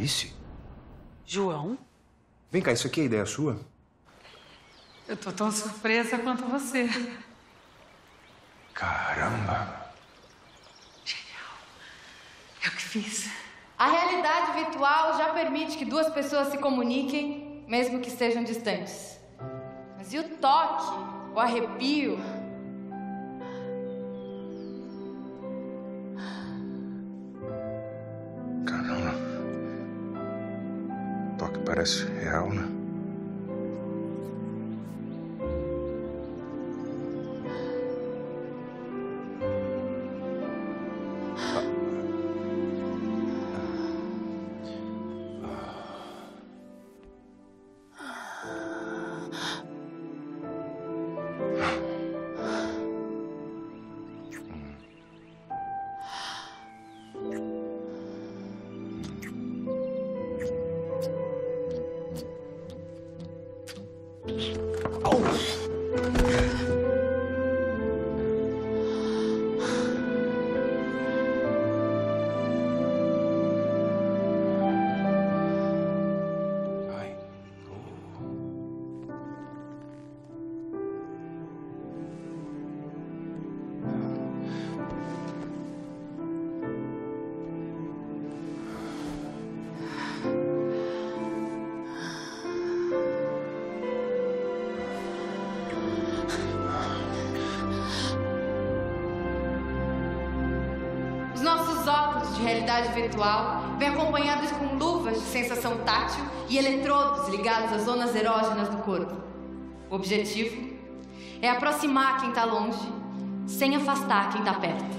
Alice? João? Vem cá, isso aqui é ideia sua? Eu tô tão surpresa quanto você. Caramba! Eu que fiz. A realidade virtual já permite que duas pessoas se comuniquem, mesmo que estejam distantes. Mas e o toque, o arrepio? Parece real, né? O objetivo é aproximar quem está longe, sem afastar quem está perto.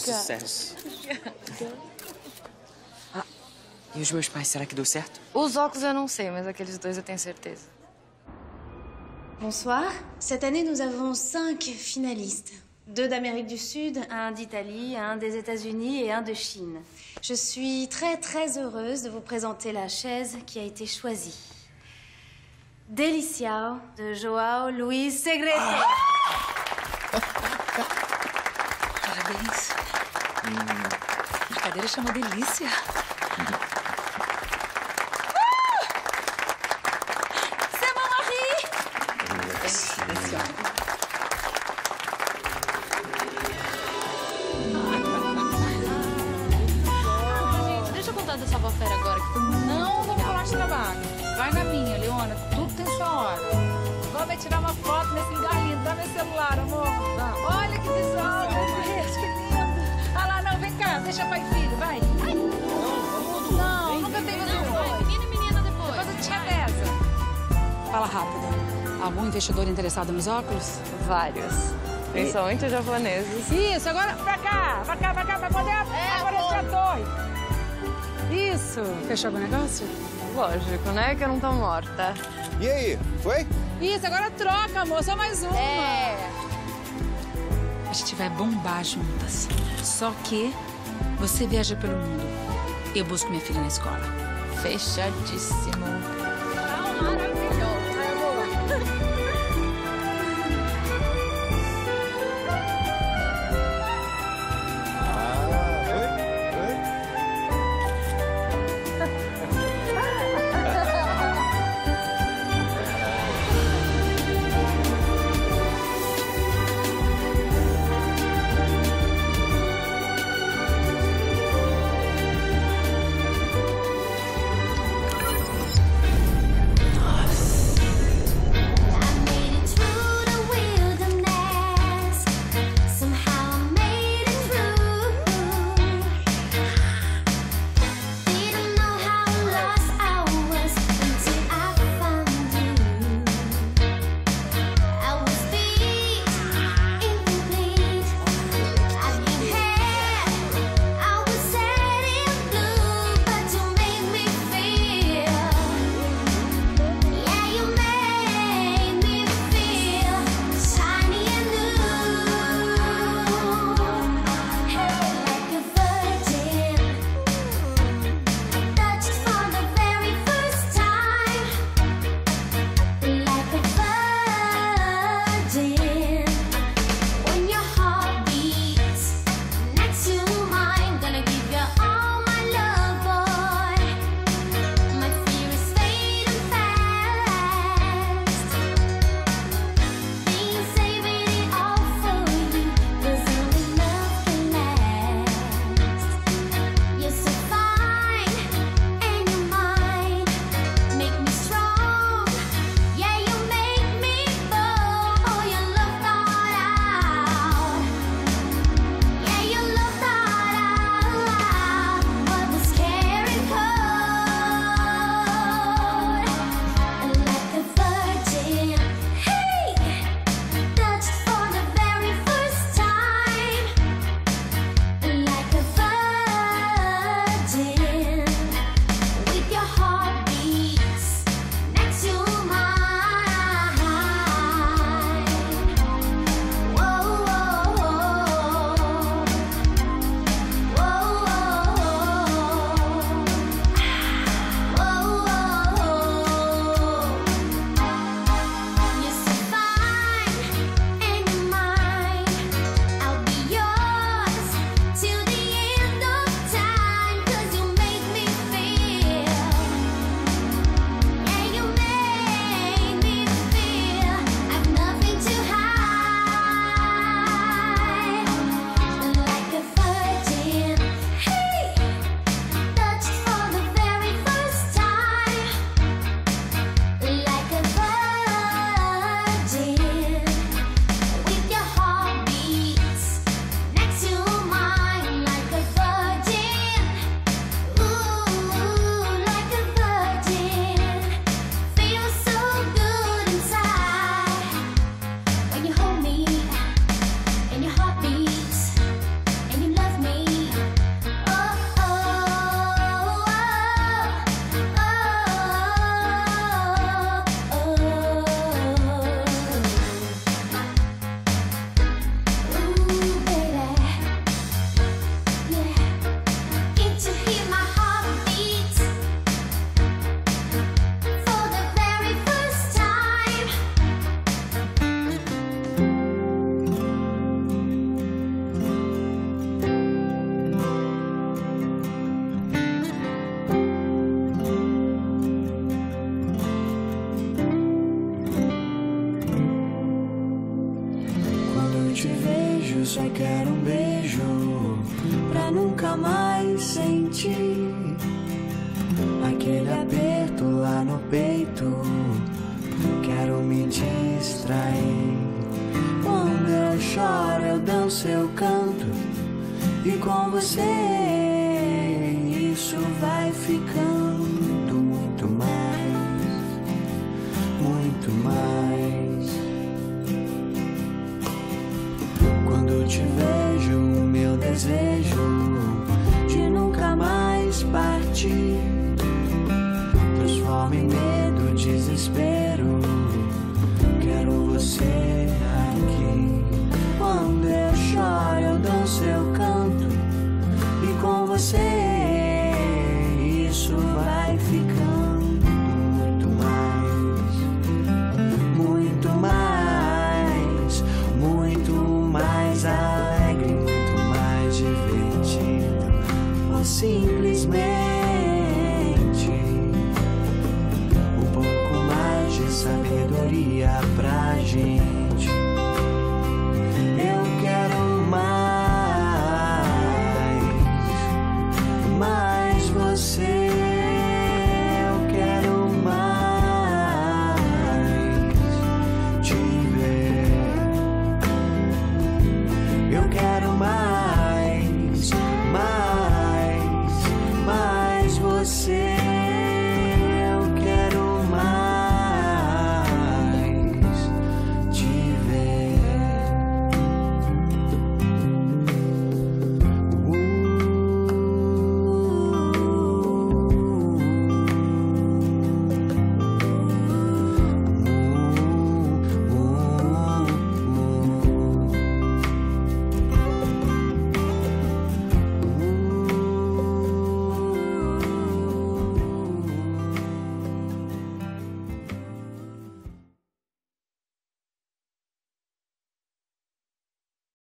Sucesso. Ah, e os meus pais, será que deu certo? Os óculos eu não sei, mas aqueles dois eu tenho certeza. Bonsoir. Cette année, nous avons cinq finalistes. Deux d'Amérique du Sud, un d'Italie, un des États-Unis et un de Chine. Je suis très très heureuse de vous présenter la chaise qui a été choisie. Deliciao de Joao Luis Segredo. Parabéns. A cadeira chama Delícia. Investidor interessado nos óculos? Vários. Principalmente japoneses. Isso, agora pra cá, pra cá, pra cá, pra poder aparecer a torre. Isso. Fechou algum negócio? Lógico, né? Que eu não tô morta. E aí, foi? Isso, agora troca, amor, só mais uma. É. A gente vai bombar juntas. Só que você viaja pelo mundo. Eu busco minha filha na escola. Fechadíssimo.